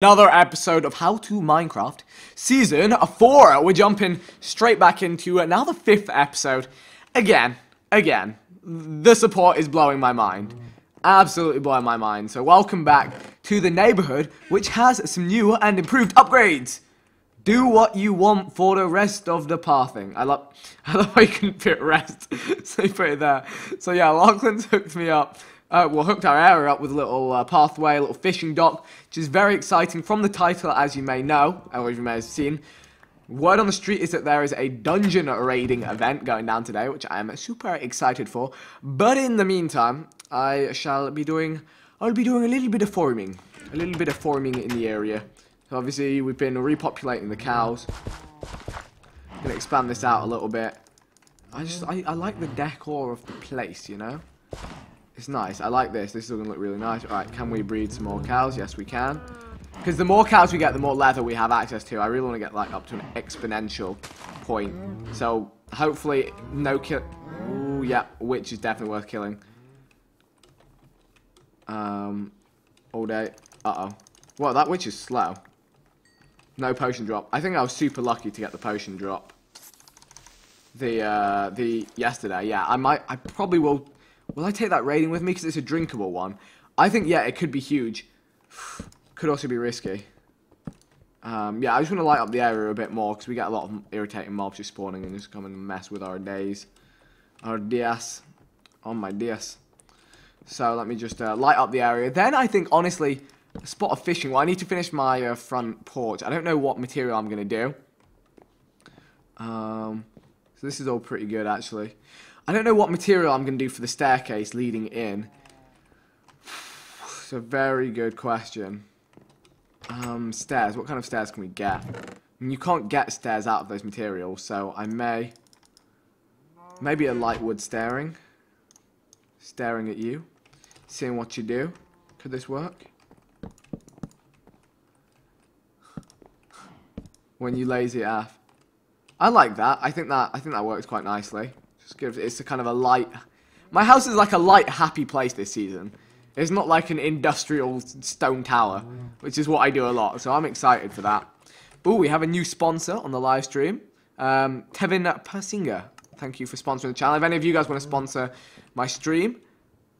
Another episode of How to Minecraft, season 4. We're jumping straight back into now the fifth episode. Again, again, the support is blowing my mind. Absolutely blowing my mind. So welcome back to the neighborhood, which has some new and improved upgrades. Do what you want for the rest of the pathing. I love, I love how you can fit rest, so you put it there. So yeah, Lachlan's hooked me up uh, well, hooked our area up with a little uh, pathway, a little fishing dock, which is very exciting from the title, as you may know, or you may have seen. Word on the street is that there is a dungeon raiding event going down today, which I am super excited for. But in the meantime, I shall be doing, I'll be doing a little bit of farming, a little bit of farming in the area. So obviously, we've been repopulating the cows. I'm Gonna expand this out a little bit. I just, I, I like the decor of the place, you know. It's nice. I like this. This is going to look really nice. Alright, can we breed some more cows? Yes, we can. Because the more cows we get, the more leather we have access to. I really want to get like up to an exponential point. So, hopefully, no kill... Ooh, yeah, witch is definitely worth killing. Um, all day. Uh-oh. Well, that witch is slow. No potion drop. I think I was super lucky to get the potion drop. The, uh, the, yesterday, yeah. I might, I probably will Will I take that rating with me because it's a drinkable one? I think, yeah, it could be huge. could also be risky. Um, yeah, I just want to light up the area a bit more because we get a lot of irritating mobs just spawning and just coming and mess with our days. Our dias. On my dias. So let me just uh, light up the area. Then I think, honestly, a spot of fishing. Well, I need to finish my uh, front porch. I don't know what material I'm going to do. Um, so this is all pretty good, actually. I don't know what material I'm going to do for the staircase leading in. It's a very good question. Um, stairs. What kind of stairs can we get? I mean, you can't get stairs out of those materials, so I may... Maybe a light wood staring. Staring at you. Seeing what you do. Could this work? When you lazy AF. I like that. I think that I think that works quite nicely. It's a kind of a light. My house is like a light, happy place this season. It's not like an industrial stone tower, which is what I do a lot. So I'm excited for that. Oh, we have a new sponsor on the live stream. Um, Kevin Persinger. Thank you for sponsoring the channel. If any of you guys want to sponsor my stream,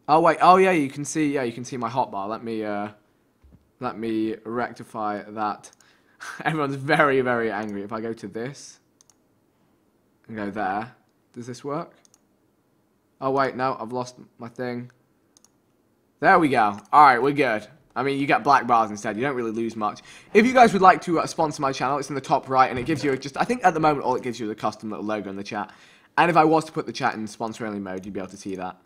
oh wait, oh yeah, you can see, yeah, you can see my hotbar. Let me, uh, let me rectify that. Everyone's very, very angry. If I go to this and go there, does this work? Oh, wait, no, I've lost my thing. There we go. Alright, we're good. I mean, you get black bars instead. You don't really lose much. If you guys would like to uh, sponsor my channel, it's in the top right, and it gives you just... I think at the moment, all it gives you is a custom little logo in the chat. And if I was to put the chat in sponsor-only mode, you'd be able to see that.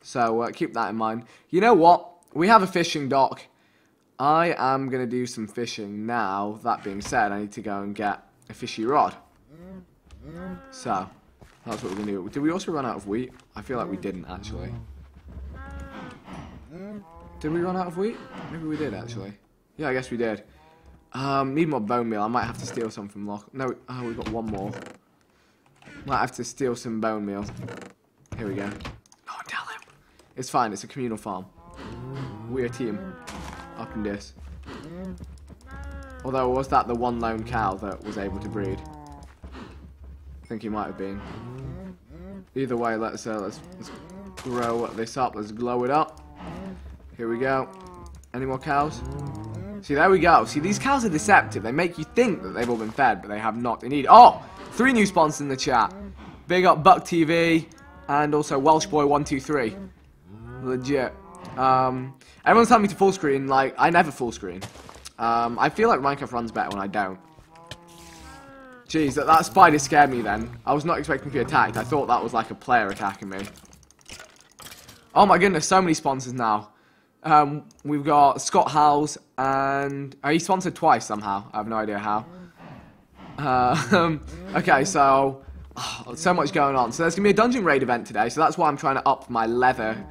So, uh, keep that in mind. You know what? We have a fishing dock. I am going to do some fishing now. That being said, I need to go and get a fishy rod. So, that's what we're going to do. Did we also run out of wheat? I feel like we didn't, actually. Did we run out of wheat? Maybe we did, actually. Yeah, I guess we did. Um, need more bone meal. I might have to steal some from Lock. No, oh, we've got one more. Might have to steal some bone meal. Here we go. Oh, tell him. It's fine. It's a communal farm. We're a team. Up in this. Although, was that the one lone cow that was able to breed? Think he might have been. Either way, let's, uh, let's, let's grow this up. Let's glow it up. Here we go. Any more cows? See, there we go. See, these cows are deceptive. They make you think that they've all been fed, but they have not. They need... Oh! Three new sponsors in the chat. Big up Buck TV and also Welsh Boy 123. Legit. Um, everyone's telling me to full screen. Like, I never full screen. Um, I feel like Minecraft runs better when I don't. Jeez, that, that spider scared me then. I was not expecting to be attacked. I thought that was like a player attacking me. Oh my goodness, so many sponsors now. Um, we've got Scott Howes and... Oh, he sponsored twice somehow. I have no idea how. Uh, okay, so... Oh, so much going on. So there's going to be a dungeon raid event today, so that's why I'm trying to up my leather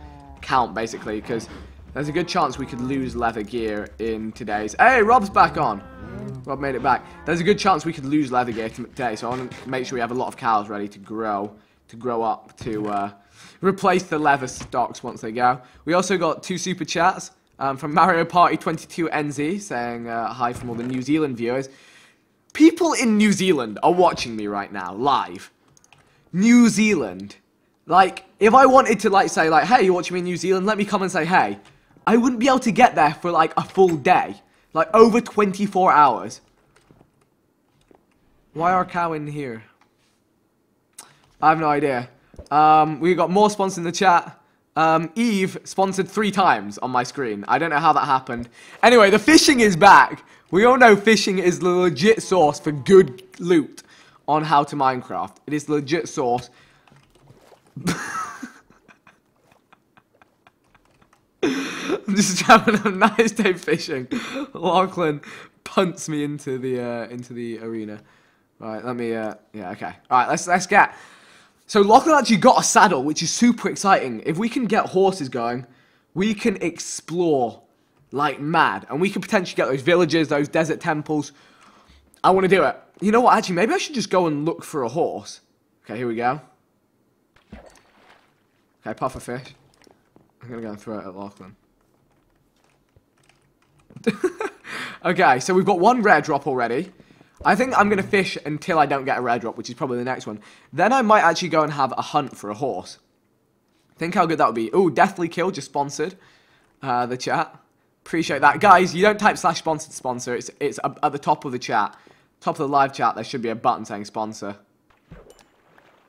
count, basically, because there's a good chance we could lose leather gear in today's... Hey, Rob's back on! Rob made it back. There's a good chance we could lose leather gear today, so I want to make sure we have a lot of cows ready to grow, to grow up, to uh, replace the leather stocks once they go. We also got two super chats. Um, from Mario Party 22 NZ saying uh, hi from all the New Zealand viewers. People in New Zealand are watching me right now, live. New Zealand. Like, if I wanted to, like, say, like, hey, you're watching me in New Zealand, let me come and say hey. I wouldn't be able to get there for, like, a full day. Like, over 24 hours. Why are cow in here? I have no idea. Um, we got more sponsors in the chat. Um, Eve sponsored three times on my screen. I don't know how that happened. Anyway, the fishing is back. We all know fishing is the legit source for good loot on how to Minecraft. It is legit source. I'm just having a nice day fishing. Lachlan punts me into the uh, into the arena. Right, let me. Uh, yeah, okay. All right, let's let's get. So Lachlan actually got a saddle, which is super exciting. If we can get horses going, we can explore like mad, and we can potentially get those villages, those desert temples. I want to do it. You know what? Actually, maybe I should just go and look for a horse. Okay, here we go. Okay, puff a fish. I'm gonna go and throw it at Lachlan. okay, so we've got one rare drop already. I think I'm going to fish until I don't get a rare drop, which is probably the next one. Then I might actually go and have a hunt for a horse. Think how good that would be. Oh, Deathly Kill just sponsored uh, the chat. Appreciate that. Guys, you don't type slash sponsor to sponsor. It's, it's at the top of the chat. Top of the live chat, there should be a button saying sponsor.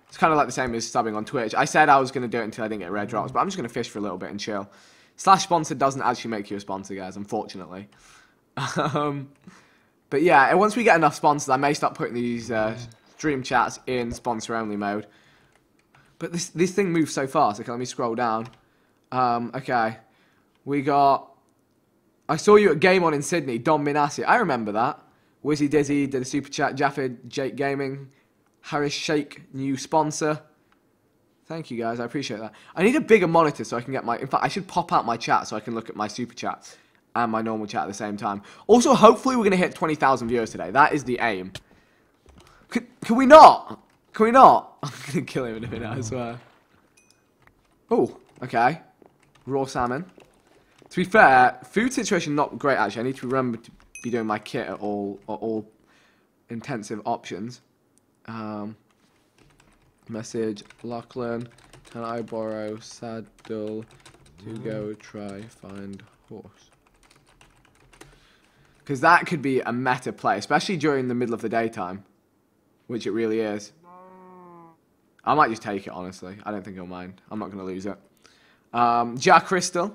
It's kind of like the same as subbing on Twitch. I said I was going to do it until I didn't get rare drops, but I'm just going to fish for a little bit and chill. Slash sponsor doesn't actually make you a sponsor, guys, unfortunately. um, but yeah, once we get enough sponsors, I may start putting these uh, stream chats in sponsor-only mode. But this this thing moves so fast. Okay, let me scroll down. Um, okay, we got... I saw you at Game On in Sydney, Don Minassi. I remember that. Wizzy Dizzy did a super chat. Jaffa Jake Gaming. Harris Shake, new sponsor. Thank you guys, I appreciate that. I need a bigger monitor so I can get my... In fact, I should pop out my chat so I can look at my super chats and my normal chat at the same time. Also, hopefully we're going to hit 20,000 viewers today. That is the aim. Can, can we not? Can we not? I'm going to kill him in a minute, I swear. Oh, okay. Raw salmon. To be fair, food situation not great actually. I need to remember to be doing my kit at all, at all intensive options. Um, message Lachlan, can I borrow saddle to go try find horse? Because that could be a meta play, especially during the middle of the daytime, which it really is. I might just take it, honestly. I don't think I'll mind. I'm not going to lose it. Um, Jack Crystal.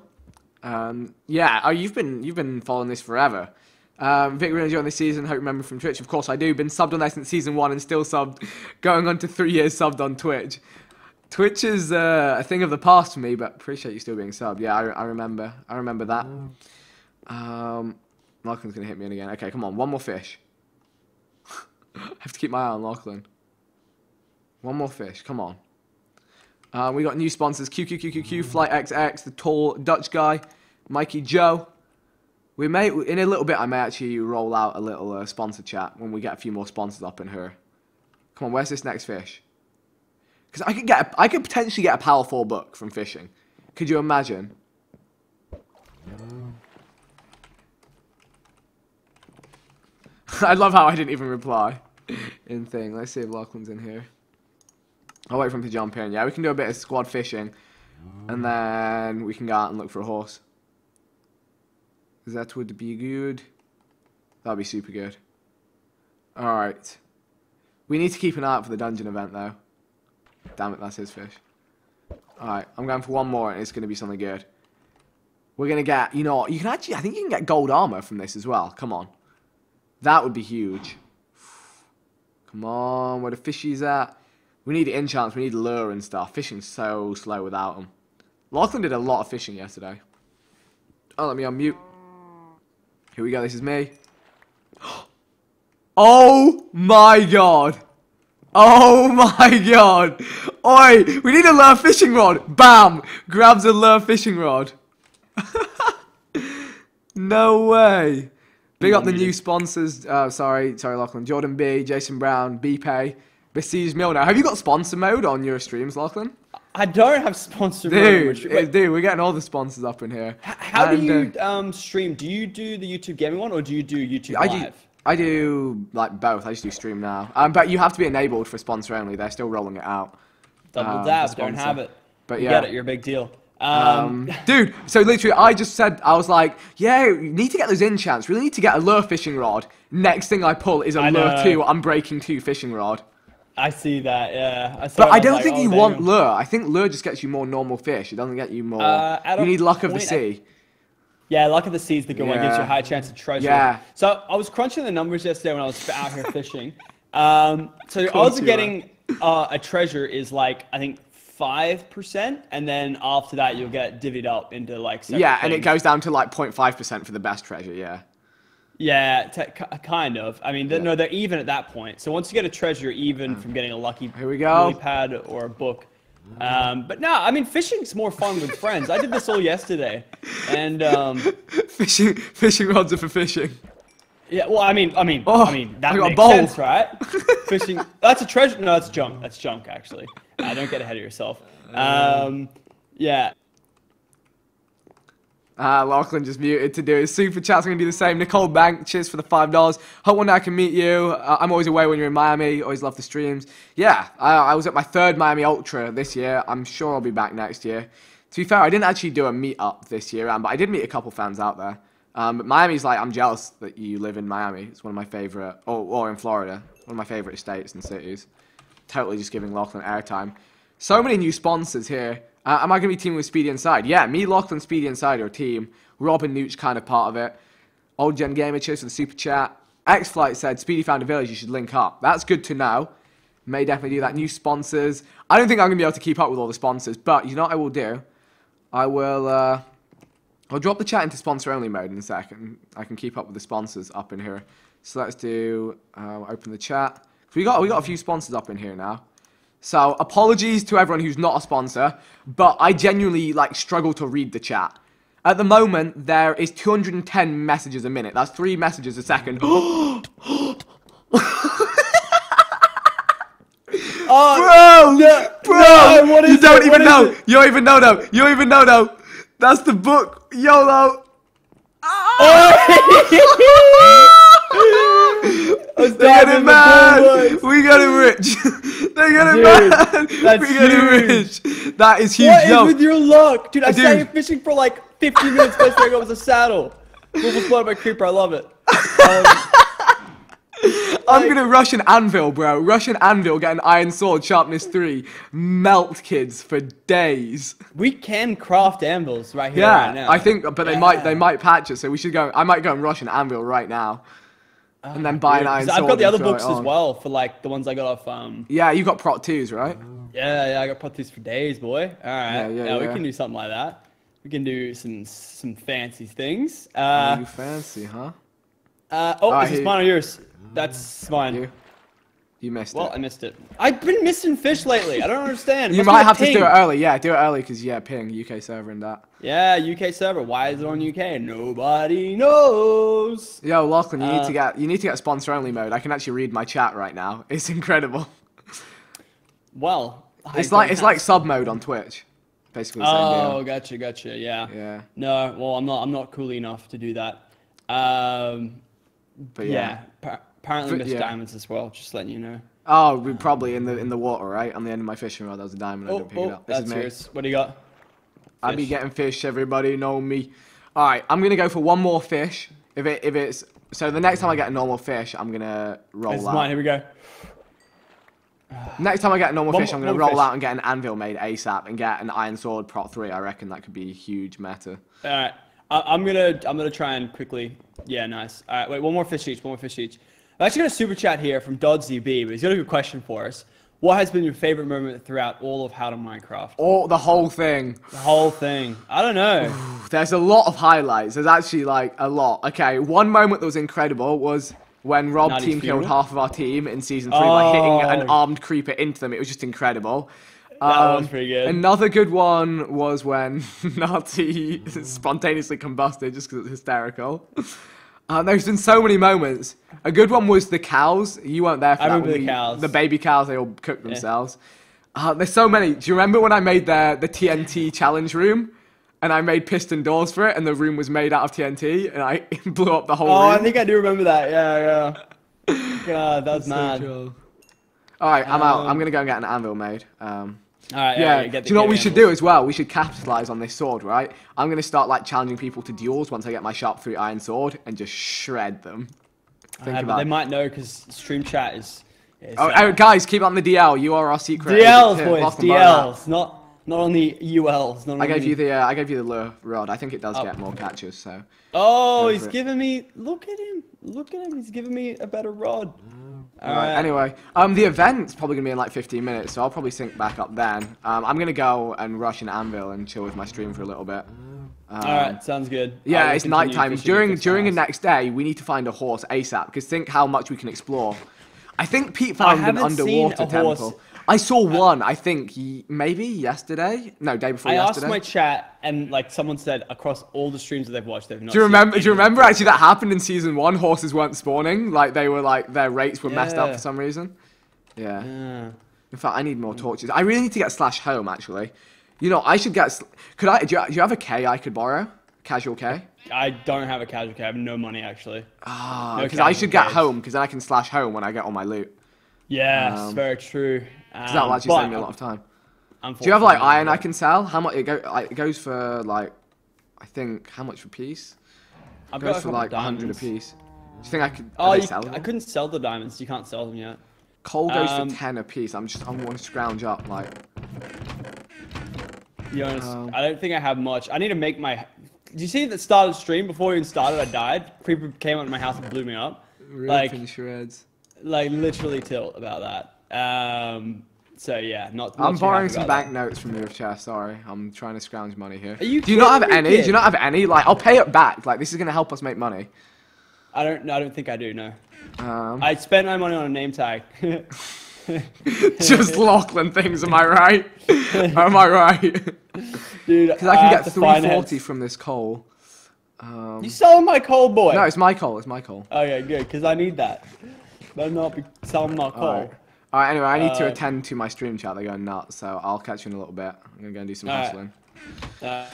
Um, yeah, oh, you've been you've been following this forever. Um, Vic, really enjoying this season. Hope you remember from Twitch. Of course, I do. Been subbed on there since season one and still subbed. Going on to three years subbed on Twitch. Twitch is uh, a thing of the past for me, but appreciate you still being subbed. Yeah, I, I remember. I remember that. Um, Lachlan's going to hit me in again. Okay, come on. One more fish. I have to keep my eye on Lachlan. One more fish. Come on. Uh, we got new sponsors. QQQQQ, Flight XX, the tall Dutch guy, Mikey Joe. We may, in a little bit, I may actually roll out a little uh, sponsor chat when we get a few more sponsors up in here. Come on, where's this next fish? Because I could get, a, I could potentially get a Power 4 book from fishing. Could you imagine? I love how I didn't even reply in thing. Let's see if Lachlan's in here. I'll wait for him to jump in. Yeah, we can do a bit of squad fishing. And then we can go out and look for a horse. That would be good. That'd be super good. Alright. We need to keep an eye out for the dungeon event, though. Damn it, that's his fish. Alright, I'm going for one more, and it's going to be something good. We're going to get, you know, you can actually, I think you can get gold armor from this as well. Come on. That would be huge. Come on, where the fishies at? We need enchants, we need lure and stuff. Fishing's so slow without them. Lachlan did a lot of fishing yesterday. Oh, let me unmute. Here we go, this is me. Oh my god. Oh my god. Oi, we need a lure fishing rod. Bam! Grabs a lure fishing rod. no way. Big up the new sponsors. Uh, sorry, sorry, Lachlan. Jordan B, Jason Brown, BPay, Besiege Milner. Have you got sponsor mode on your streams, Lachlan? I don't have sponsor Dude, wait, eh, dude, we're getting all the sponsors up in here. how do you uh, um, stream? Do you do the YouTube gaming one or do you do YouTube I live? do, I do like both. I just do stream now. Um, but you have to be enabled for sponsor only. They're still rolling it out. Double um, dab, don't have it. But You yeah. get it. You're a big deal. Um, Um, dude, so literally, I just said, I was like, yeah, you need to get those in chance. Really need to get a lure fishing rod. Next thing I pull is a I lure know. 2 breaking 2 fishing rod. I see that. Yeah. I But it, I don't like, think oh, you want lure. I think lure just gets you more normal fish. It doesn't get you more. Uh, you need luck of the sea. Yeah, luck of the sea is the good one. Gives you a Yeah. high chance of treasure. Yeah. So I was crunching the numbers yesterday when I was out here fishing. Um, so the course odds of getting uh, a treasure is like I think five percent, and then after that you'll get divvied up into like. Yeah, and it goes down to like 0.5% for the best treasure, yeah. Yeah, te- kind of. I mean, they're, no, they're even at that point. So once you get a treasure, even from getting a lucky Here we go. pad or a book. Um, but no, I mean, fishing's more fun with friends. I did this all yesterday, and um, Fishing, fishing rods are for fishing. yeah. Well, I mean, I mean, Oh, I mean, that I makes sense, right? Fishing. That's a treasure. No, that's junk. That's junk, actually. Uh, don't get ahead of yourself. Um, yeah. Uh, Lachlan just muted to do his super chats. Going to do the same. Nicole Bank, cheers for the $5. Hope one day I can meet you. Uh, I'm always away when you're in Miami. Always love the streams. Yeah, I, I was at my third Miami Ultra this year. I'm sure I'll be back next year. To be fair, I didn't actually do a meetup this year, um, but I did meet a couple fans out there. Um, but Miami's like, I'm jealous that you live in Miami. It's one of my favorite, or, or in Florida, one of my favorite states and cities. Totally just giving Lachlan airtime. So many new sponsors here. Uh, am I going to be teaming with Speedy Inside? Yeah, me, Lachlan, Speedy Inside a team. Robin Nooch kind of part of it. Old Gen Gamer, cheers for the super chat. X Flight said, Speedy found a village, you should link up. That's good to know. May definitely do that. New sponsors. I don't think I'm going to be able to keep up with all the sponsors, but you know what I will do? I will, uh, I'll drop the chat into sponsor only mode in a second. I can keep up with the sponsors up in here. So let's do, uh, open the chat. We got, we got a few sponsors up in here now. So apologies to everyone who's not a sponsor, but I genuinely like struggle to read the chat. At the moment, there is 210 messages a minute. That's three messages a second. Oh, bro, no, what you don't it? even What is know. You don't even know though. You don't even know though. That's the book, YOLO. Oh! They got in mad. We got him rich. they got Dude, mad. that's we got huge. rich. That is huge. What is with your luck, dude? I sat Dude. here fishing for like 15 minutes. Best thing I was a saddle. Wolf was floated by creeper. I love it. Um, I'm gonna Russian anvil, bro. Russian anvil, get an iron sword, sharpness three, melt kids for days. we can craft anvils right here, Yeah, right now. I think, but they might they might patch it, so we should go. I might go and Russian anvil right now, and then buy an Dude, iron. I've got the other books as well for like the ones I got off. Um, Yeah, you got prot twos, right? yeah, yeah, I got put these for days, boy. All right, Yeah, yeah, we yeah. can do something like that. We can do some some fancy things. Oh, Uh, you fancy, huh? uh, oh, Ah, is this here- mine or yours? That's mine. You, you missed Well, it. I missed it. I've been missing fish lately. I don't understand. You might have to do it early. Yeah, do it early because yeah, ping UK server and that. Yeah, UK server. Why is it on UK? Nobody knows. Yo, Lachlan, you need Uh, to get you need to get sponsor only mode. I can actually read my chat right now. It's incredible. Well, I It's like it's like sub mode on Twitch. Basically Oh, deal. gotcha, gotcha. Yeah. Yeah, No, well, I'm not. I'm not cool enough to do that. Um, but yeah. yeah. pa- apparently, But, missed yeah. diamonds as well. Just letting you know. Oh, we probably in the in the water, right? On the end of my fishing rod, there was a diamond. I Oh, didn't pick it oh, up. This that's yours. What do you got? I be getting fish. Everybody know me. All right, I'm gonna go for one more fish. If it if it's so, the next time I get a normal fish, I'm gonna roll This out. mine. Here we go. Next time I get a normal One fish, I'm gonna roll fish. out and get an anvil made ASAP and get an iron sword prot three. I reckon that could be a huge meta. All right. I, I'm gonna. I'm gonna try and quickly. Yeah, nice. All right. Wait. One more fish each. One more fish each. I actually got a super chat here from DodZB, but he's got a good question for us. What has been your favorite moment throughout all of How to Minecraft? Or the whole thing. The whole thing. I don't know. There's a lot of highlights. There's actually like a lot. Okay, one moment that was incredible was when Rob team killed half of our team in season three by hitting an Oh. armed creeper into them. It was just incredible. That Um, was pretty good. Another good one was when Nazi spontaneously combusted just because it was hysterical. Uh, there's been so many moments. A good one was the cows. You weren't there for I that. remember the cows. The baby cows. They all cooked themselves. Uh, there's so many. Do you remember when I made the the TNT challenge room, and I made piston doors for it, and the room was made out of TNT, and I blew up the whole Oh, room. I think I do remember that. Yeah, yeah. God, that's mad. All right, I'm out. I'm Um, gonna go and get an anvil made. Um, All right, yeah. yeah. get do you know what we should do as well? We should capitalize on this sword, right? I'm gonna start like challenging people to duels once I get my sharp three iron sword and just shred them. Think Uh, about. they might know because stream chat is. is oh, oh, guys, keep on the DL. You are our secret. DLs, boys, Welcome, borrow that. DLs, not not on the ULs. Not I gave the- you the uh, I gave you the lure rod. I think it does Oh. get more catches. So Oh, he's it. giving me. Look at him. Look at him. He's giving me a better rod. All Right. Anyway, um, the event's probably gonna be in like 15 minutes, so I'll probably sync back up then. Um, I'm gonna go and rush an anvil and chill with my stream for a little bit. Um, All right. Sounds good. Yeah, it's nighttime. During during the next day, we need to find a horse ASAP. Because think how much we can explore. I think Pete found an haven't seen underwater a horse- temple. I saw one. I think maybe yesterday. No, day before I yesterday. asked my chat, and like someone said, across all the streams that they've watched, they've not. do you seen remember? Do you remember actually that happened in season one? Horses weren't spawning. Like they were like their rates were messed up for some reason. Yeah. Yeah. In fact, I need more torches. I really need to get slash home actually. You know, I should get. Could I? Do you, do you have a K I could borrow? Casual K. I don't have a casual K. I have no money actually. Ah, No because I casual should get Ks. home because then I can slash home when I get all my loot. Yes, Um, very true. Um, 'Cause that will actually save me a lot of time. Do you have like iron I can sell? How much it go? Like, it goes for like, I think how much a piece? It I've goes got for like a hundred a piece. Do you think I could? Oh, you. I couldn't sell the diamonds. You can't sell them yet. Coal goes um, for ten a piece. I'm just I'm going to scrounge up like. Be honest, Um, I don't think I have much. I need to make my. Did you see at the start of the stream before we even started? I died. Creeper came out of my house and blew me up. Like- shreds. Like literally tilt about that. Um. So yeah, not. not I'm borrowing some about that. banknotes from your chest. Sorry, I'm trying to scrounge money here. Are you Do you not have any? Do you not have any? Like I'll pay it back. Like this is gonna help us make money. I don't. I don't think I do. No. Um, I spent my money on a name tag. just Lachlan things. Am I right? am I right? Dude, Because I can have get to finance- 340 from this coal. Um, You selling my coal, boy? no, it's my coal. It's my coal. Okay, good, because I need that. Better not be selling my coal. Alright. Alright, anyway, I need to Uh, attend to my stream chat. They're going nuts, so I'll catch you in a little bit. I'm gonna go and do some hustling. Uh,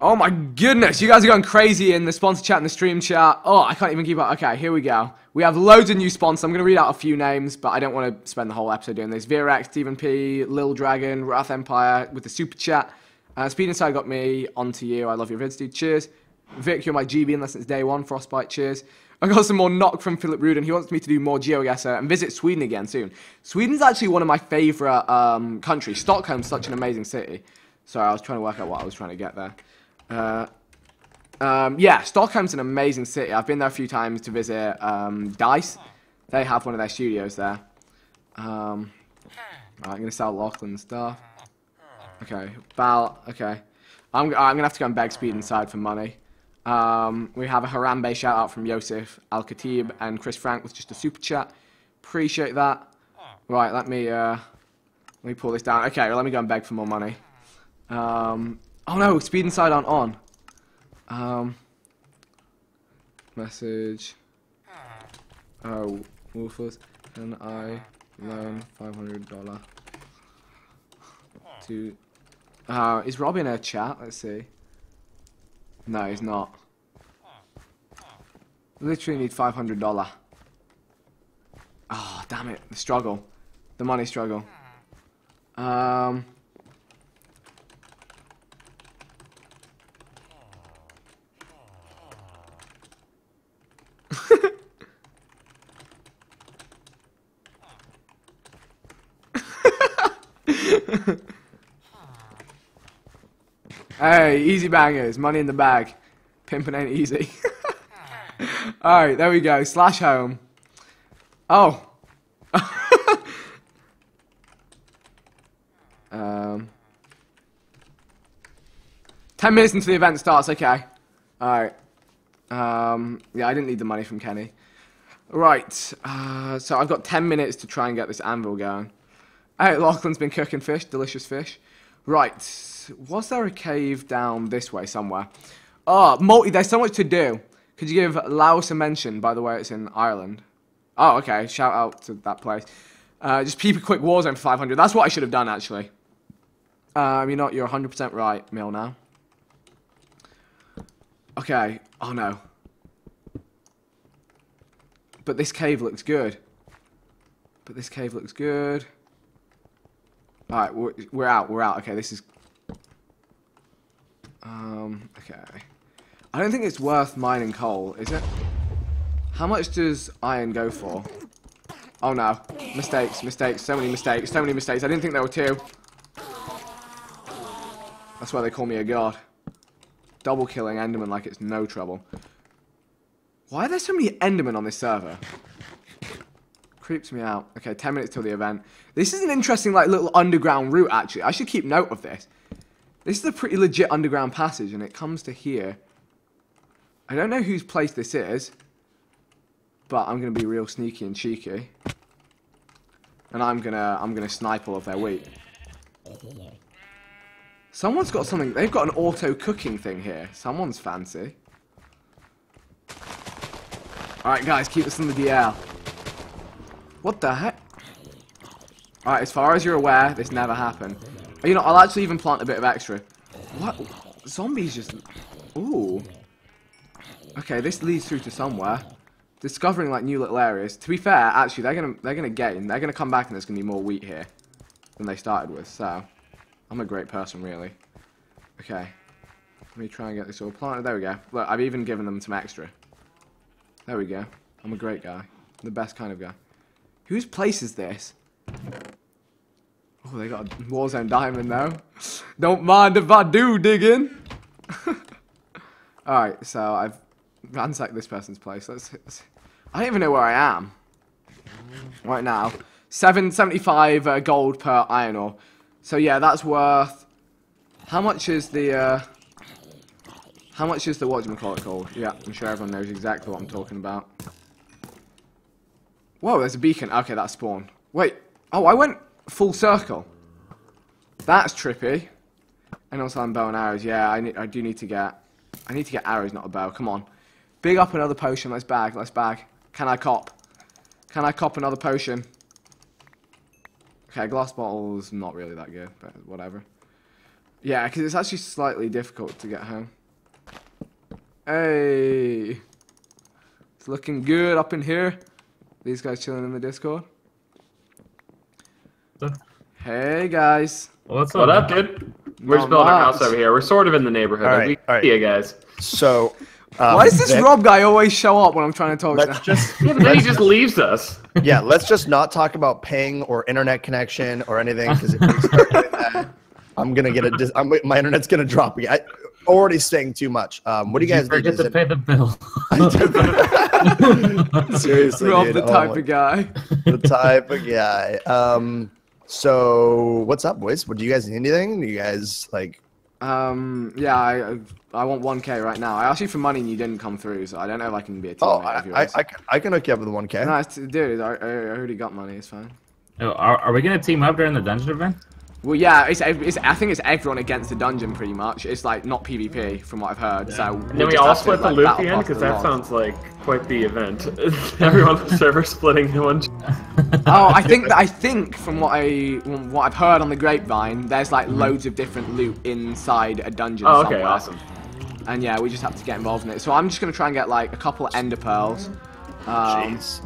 Oh my goodness, you guys are going crazy in the sponsor chat and the stream chat. Oh, I can't even keep up. Okay, here we go. We have loads of new sponsors. I'm going to read out a few names, but I don't want to spend the whole episode doing this. Virex, Stephen P, Lil Dragon, Wrath Empire with the super chat. Uh, Speed Inside got me onto you. I love your vids, dude. Cheers. Vic, you're my GB unless it's day one. Frostbite, cheers. I got some more knock from Philip Rudin. He wants me to do more GeoGuessr and visit Sweden again soon. Sweden's actually one of my favorite um, countries. Stockholm's such an amazing city. Sorry, I was trying to work out what I was trying to get there. Uh, um, yeah, Stockholm's an amazing city. I've been there a few times to visit um, Dice. They have one of their studios there. Um, right, I'm gonna sell Lachlan stuff. Okay, Bal. Okay, I'm I'm gonna have to go and beg Speed inside for money. Um, we have a Harambe shout out from Yosef Al Khatib and Chris Frank with just a super chat. Appreciate that. Right, let me uh, let me pull this down. Okay, well, let me go and beg for more money. Um, oh no, Speed inside aren't on. Um, message. Oh, Wolfers, can I loan five hundred dollar to? Uh, is Rob in a chat? Let's see. No, he's not. Literally need five hundred dollar. Oh, damn it! The struggle, the money struggle. Um. Hey, easy bangers, money in the bag. Pimping ain't easy. Alright, there we go. Slash home. Oh. um. Ten minutes until the event starts, okay. Alright. Um, yeah, I didn't need the money from Kenny. Right, uh, so I've got 10 minutes to try and get this anvil going. Hey, Lachlan's been cooking fish, delicious fish. Right, was there a cave down this way somewhere? Oh, multi, there's so much to do. Could you give Laos a mention? By the way, it's in Ireland. Oh, okay, shout out to that place. Uh, just peep a quick war zone for 500. That's what I should have done, actually. Um, you're not, you're 100% right, Mill, now. Okay. Oh, no. But this cave looks good. But this cave looks good. Alright, we're, we're out, we're out. Okay, this is... Um, okay. I don't think it's worth mining coal, is it? How much does iron go for? Oh no. Mistakes, mistakes, so many mistakes, so many mistakes. I didn't think there were two. That's why they call me a god. Double killing Enderman like it's no trouble. Why are there so many Endermen on this server? Creeps me out. Okay, 10 minutes till the event. This is an interesting, like, little underground route, actually. I should keep note of this. This is a pretty legit underground passage, and it comes to here. I don't know whose place this is, but I'm gonna be real sneaky and cheeky, and I'm gonna I'm gonna snipe all of their wheat. Someone's got something. They've got an auto cooking thing here. Someone's fancy. All right, guys, keep this in the DL. What the heck? All right, as far as you're aware, this never happened. You know, I'll actually even plant a bit of extra. What? Zombies just... Ooh. Okay, this leads through to somewhere. Discovering, like, new little areas. To be fair, actually, they're gonna, they're gonna gain. They're gonna come back and there's gonna be more wheat here than they started with, so... I'm a great person, really. Okay. Let me try and get this all planted. There we go. Look, I've even given them some extra. There we go. I'm a great guy. I'm the best kind of guy. Whose place is this? Oh, they got a Warzone diamond now. Don't mind if I do, dig in. Alright, so I've ransacked this person's place. Let's, let's, I don't even know where I am. Right now. 775 uh, gold per iron ore. So yeah, that's worth... How much is the... Uh, how much is the whatchamacallit called? Yeah, I'm sure everyone knows exactly what I'm talking about. Whoa, there's a beacon. Okay, that's spawn. Wait. Oh, I went full circle. That's trippy. And also I'm bow and arrows. Yeah, I, need, I do need to get... I need to get arrows, not a bow. Come on. Big up another potion. Let's bag. Let's bag. Can I cop? Can I cop another potion? Okay, glass bottle's not really that good, but whatever. Yeah, because it's actually slightly difficult to get home. Hey! It's looking good up in here. These guys chilling in the Discord. Hey guys. What's What up? up, dude? We're just building our house over here. We're sort of in the neighborhood. All Like, right, we all right. see you guys. So, um, Why does this Vic, Rob guy always show up when I'm trying to talk to Let's him? just Yeah, but then he just leaves us. yeah, let's just not talk about ping or internet connection or anything because if we start doing that, I'm gonna get a dis- I'm, my internet's gonna drop. again. I already saying too much. Um, what do you guys forget think? to pay the bill? Seriously, Rob dude, the oh type my- of guy. the type of guy. Um, so what's up, boys? What do you guys need anything? Do you guys like? Um, yeah, I I want 1k right now. I asked you for money and you didn't come through, so I don't know if I can be a teammate Oh, I, I, yours. I, can- I can hook you up with one K. Nice, dude. I, I already got money. It's fine. Oh, are, are we gonna team up during the dungeon event? Well, yeah, it's, it's I think it's everyone against the dungeon pretty much. It's like not PVP from what I've heard. So And then we all split the loot at the end because that sounds like quite the event. Everyone on the server splitting in one. Oh, I think that I think from what I from what I've heard on the grapevine, there's like loads of different loot inside a dungeon. Oh, okay, somewhere. awesome. And yeah, we just have to get involved in it. So I'm just gonna try and get like a couple of ender pearls, um, Jeez.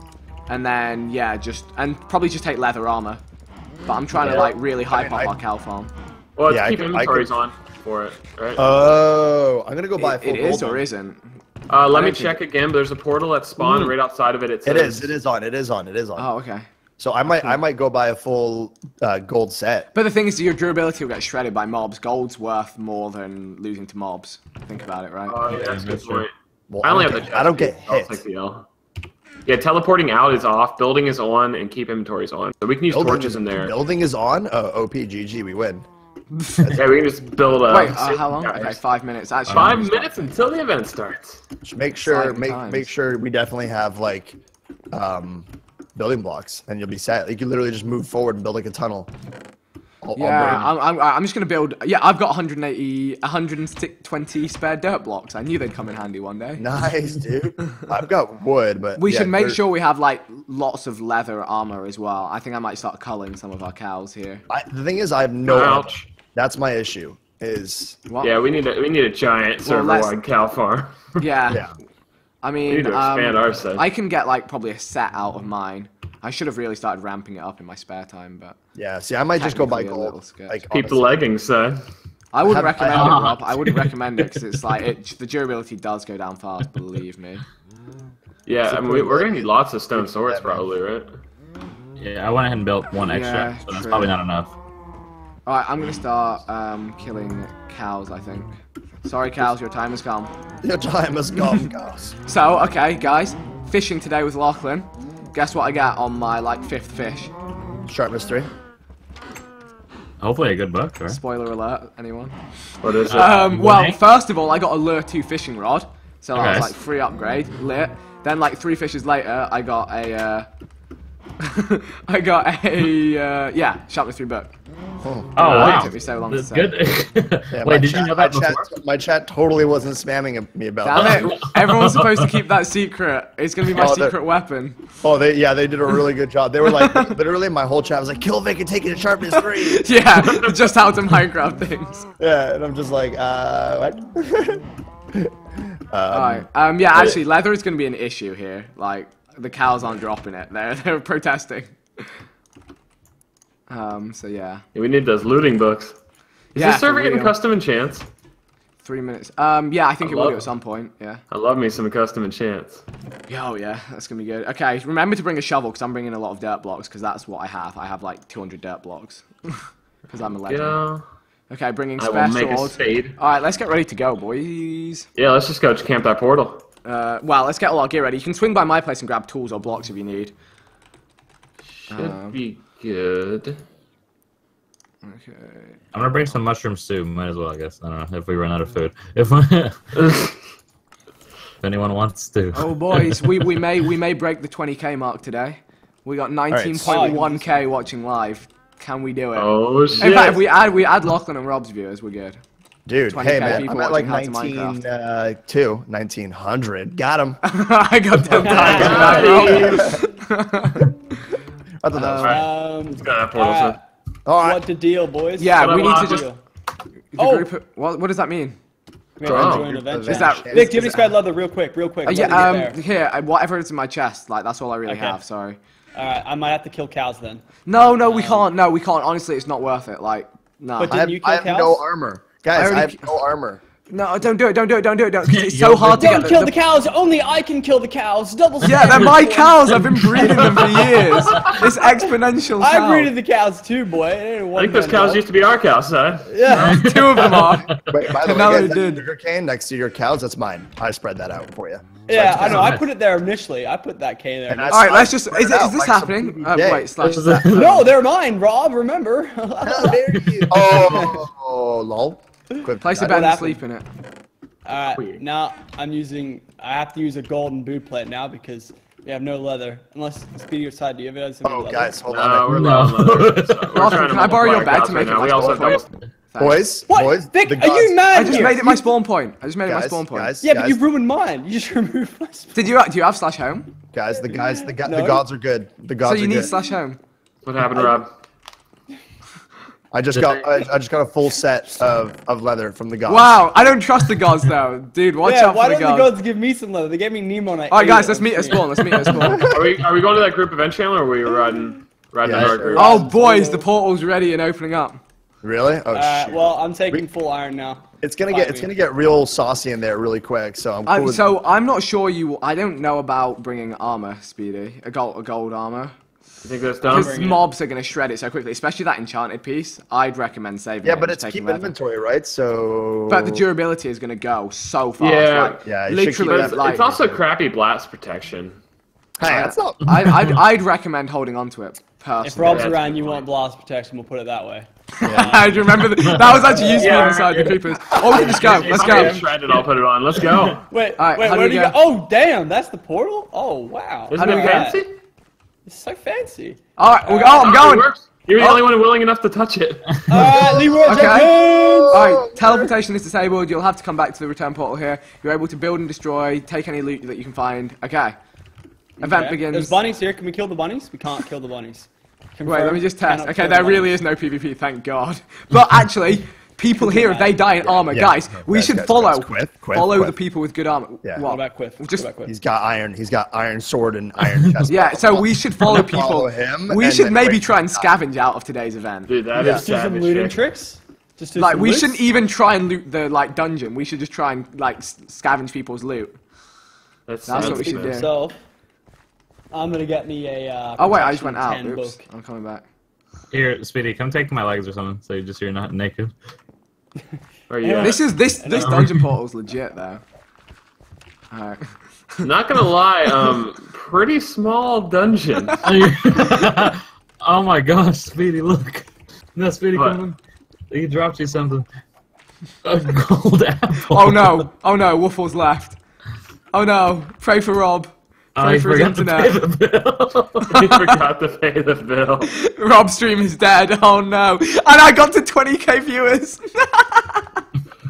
and then yeah, just and probably just take leather armor. But I'm trying to like really hype mean, up I- our cow farm. Well, let's Yeah, I keep I inventories could- on for it, right? Oh, I'm gonna go buy a full it is gold or one. isn't. Uh, let me don't think- check again. But there's a portal at spawn, and right outside of it, it says. It is. It is on. It is on. It is on. Oh, okay. So I might I might go buy a full uh, gold set. But the thing is, your durability will get shredded by mobs. Gold's worth more than losing to mobs. Think about it, right? Oh, yeah, that's a good that's true. point. Well, I only don't have the. get- I don't get chest piece, so I'll hit. take the L. Yeah, teleporting out is off. Building is on, and keep inventories on. So we can use Building torches in there. Building is on. Oh, OPGG, we win. Yeah, we can just build a. Wait, uh, how long? Okay, five minutes. Actually, Five minutes until the event starts. Just make sure Exciting make times. make sure we definitely have like um, building blocks, and you'll be set. You can literally just move forward and build like a tunnel. I'll, I'll Yeah, bring- I'm, I'm, I'm just gonna build. Yeah, I've got 180, 120 spare dirt blocks. I knew they'd come in handy one day. Nice, dude. I've got wood, but We yeah, should make dirt- sure we have like lots of leather armor as well. I think I might start culling some of our cows here. I, the thing is, I have no. Ouch. That's my issue. Is What? Yeah, we need a we need a giant Well, let's- server-wide cow farm. Yeah. yeah. I we mean, need to expand um, our set. I can get like probably a set out of mine. I should have really started ramping it up in my spare time, but Yeah. See, I might just go by Technically a little gold. Like, Keep the leggings, son. I wouldn't have- recommend have- it, Rob. I wouldn't recommend it because it's like it, the durability does go down fast. Believe me. Yeah, I mean, we, we're gonna need lots of stone swords, probably, right? Yeah, I went ahead and built one extra, Yeah, so that's true. probably not enough. All right, I'm gonna start um, killing cows. I think. Sorry, cows, your time has come. Your time has come, guys. So, okay, guys, fishing today with Lachlan. Guess what I got on my like fifth fish? Sharpness three. Hopefully a good book, right? Spoiler alert, anyone? What is it? Um, well, first of all, I got a lure two fishing rod, so that was like free upgrade, lit. Then like three fishes later, I got a, uh, I got a, uh, yeah, sharpness three book. Oh It wow, took me so long to that's say. good. Yeah, my Wait, did chat, you know my that chat, my chat totally wasn't spamming me about that. Damn it! Everyone's supposed to keep that secret. It's gonna be my Oh, secret weapon. Oh, they yeah, they did a really good job. They were like, literally, my whole chat was like, "Kill Vic and take it to sharpness three. Yeah, just how to Minecraft things. Yeah, and I'm just like, uh, what? Alright. Um, yeah, actually, leather is gonna be an issue here. Like, the cows aren't dropping it. They're they're protesting. Um, so yeah. we need those looting books. Is Yeah, this server getting custom enchants? Three minutes. Um, yeah, I think I it will do at some point. Yeah. I love me some custom enchants. Yeah, Oh yeah, that's gonna be good. Okay, remember to bring a shovel because I'm bringing a lot of dirt blocks because that's what I have. I have like 200 dirt blocks because I'm a legend. Yeah. Okay, bringing I spare will make a swords. spade. All right, let's get ready to go, boys. Yeah, let's just go to camp that portal. Uh, well, let's get all our gear ready. You can swing by my place and grab tools or blocks if you need. Should Um, be good. Okay. I'm gonna bring some mushroom soup. Might as well, I guess. I don't know if we run out of food. If, if anyone wants to. Oh boys, we, we may we may break the 20k mark today. We got 19.1k watching live. Can we do it? Oh shit! In fact, if we add we add Lachlan and Rob's viewers, we're good. Dude, hey man, I'm at like watching 19, uh, two, 1900. Got him. I got 10 times. I thought that was Uh, right. Um, Let's go to that portal, alright. All right. what the deal, boys? Yeah, What we need to just. The Oh! group- what, what does that mean? We have to Oh. event. Is that- Vic, do you have any spare leather, real quick, real quick? Uh, yeah, um, here, uh, whatever is in my chest, like that's all I really Okay. have. Sorry. All right, I might have to kill cows then. No, no, we can't. No, we can't. Honestly, it's not worth it. Like, no, But I have, Didn't you I kill have cows? no armor. Guys, already I have ki- no armor. no, don't do it. Don't do it. Don't do it. Don't. 'cause It's so hard to Don't get. kill the, the cows. Only I can kill the cows. Double. Yeah, they're my cows. I've been breeding them for years. It's exponential. I cow. breeded the cows too, boy. I think those cows job. used to be our cows, huh? Yeah. Two of them are. Wait, by the way, Now guys, they that did. sugar cane next to your cows, that's mine. I spread that out for you. Yeah, I know. I put it there initially. I put that K there. All right, let's just. Is, it it, out is this like happening? Uh, wait, slash. This no, they're mine, Rob. Remember? How dare you? Oh, oh, lol. Quick, Place a I- bed and sleep in it. All right, now I'm using. I have to use a golden boot plate now because we have no leather. Unless Speedy or Side, do you have any Oh, leather? guys, hold No, on. we're No. low on leather. We're Lachlan, trying can I borrow your multiply bed to cows make right it now. my We also spawn have double- Boys, What? boys, Vic, the are you gods- mad I just here? made it my spawn point. I just made it my Guys, spawn point. guys, Yeah, but guys, you ruined mine. You just removed my. spawn. Did you? Do you have slash home? guys, the guys, the, go- No. the gods are good. The gods So you are need good. slash home. What happened, Rob? I just got, I, I just got a full set of, of leather from the gods. Wow, I don't trust the gods though, dude. Watch yeah, out why for the don't the gods. gods give me some leather? They gave me Nemo. And I All right, guys, let's meet at stream. spawn. Let's meet at spawn. Are we are we going to that group event channel or are we riding riding Yeah, our sure. group? Oh boys, the portal's ready and opening up. Really? Oh, Uh, shit. well, I'm taking full iron now. it's gonna get, it's gonna get real saucy in there really quick. So I'm cool. Um, with- so I'm not sure you. I don't know about bringing armor, Speedy. A gold, a gold armor. You think that's dumb? Because mobs are gonna shred it so quickly, especially that enchanted piece. I'd recommend saving it. yeah, it. but it's taking keep leather. inventory, right? So. But the durability is gonna go so fast. Yeah. like, Yeah, you should keep literally. It's, like, it's also crappy blast protection. Hey, that's not. I, I'd, I'd recommend holding on to it personally. If Rob's that's around, you want blast protection. We'll put it that way. I do remember that. That was actually useful Yeah. inside the creepers. Oh, we can just go. Let's go. I'm shredded, I'll put it on. Let's go. Wait, All right, wait, where do you go? go? Oh, damn, that's the portal. Oh, wow. Isn't do it we fancy? It's so fancy. All right, we'll go. Oh, I'm Oh, going. You're the Oh. only one willing enough to touch it. Uh, Alright, Leeroy Okay. Jenkins! Alright, teleportation is disabled. You'll have to come back to the return portal here. You're able to build and destroy, take any loot that you can find. Okay. Event Okay. begins. There's bunnies here. Can we kill the bunnies? We can't kill the bunnies. Wait, let me just test. Okay, there the really is no PvP, thank God. But actually, people here, if they die in armor, yeah. guys, we should follow guys, quit, quit, follow quit. the people with good armor. Yeah. What? What about Quiff? Just- what about Quiff? He's got iron. He's got iron sword and iron chest. Yeah, so we should follow people. Follow him, we should maybe try and him to die. scavenge out of today's event. Dude, that is Yeah. Just do some looting tricks? Just do Like, we loots? shouldn't even try and loot the like dungeon. We should just try and like scavenge people's loot. That's, That's what we should do. yourself. I'm gonna get me a. Uh, Oh wait, I just went out. Oops, book. I'm coming back. Here, Speedy, come take my legs or something, so you just you're not naked. Are you, This is this this dungeon portal's legit though. Alright. not gonna lie, um, pretty small dungeon. oh my gosh, Speedy, look. No, Speedy, What? come on. He dropped you something. A gold apple. Oh no! Oh no! Waffles left. Oh no! Pray for Rob. Pray he for his forgot to pay the bill. he forgot to pay the bill. Rob's stream is dead. Oh no! And I got to 20k viewers.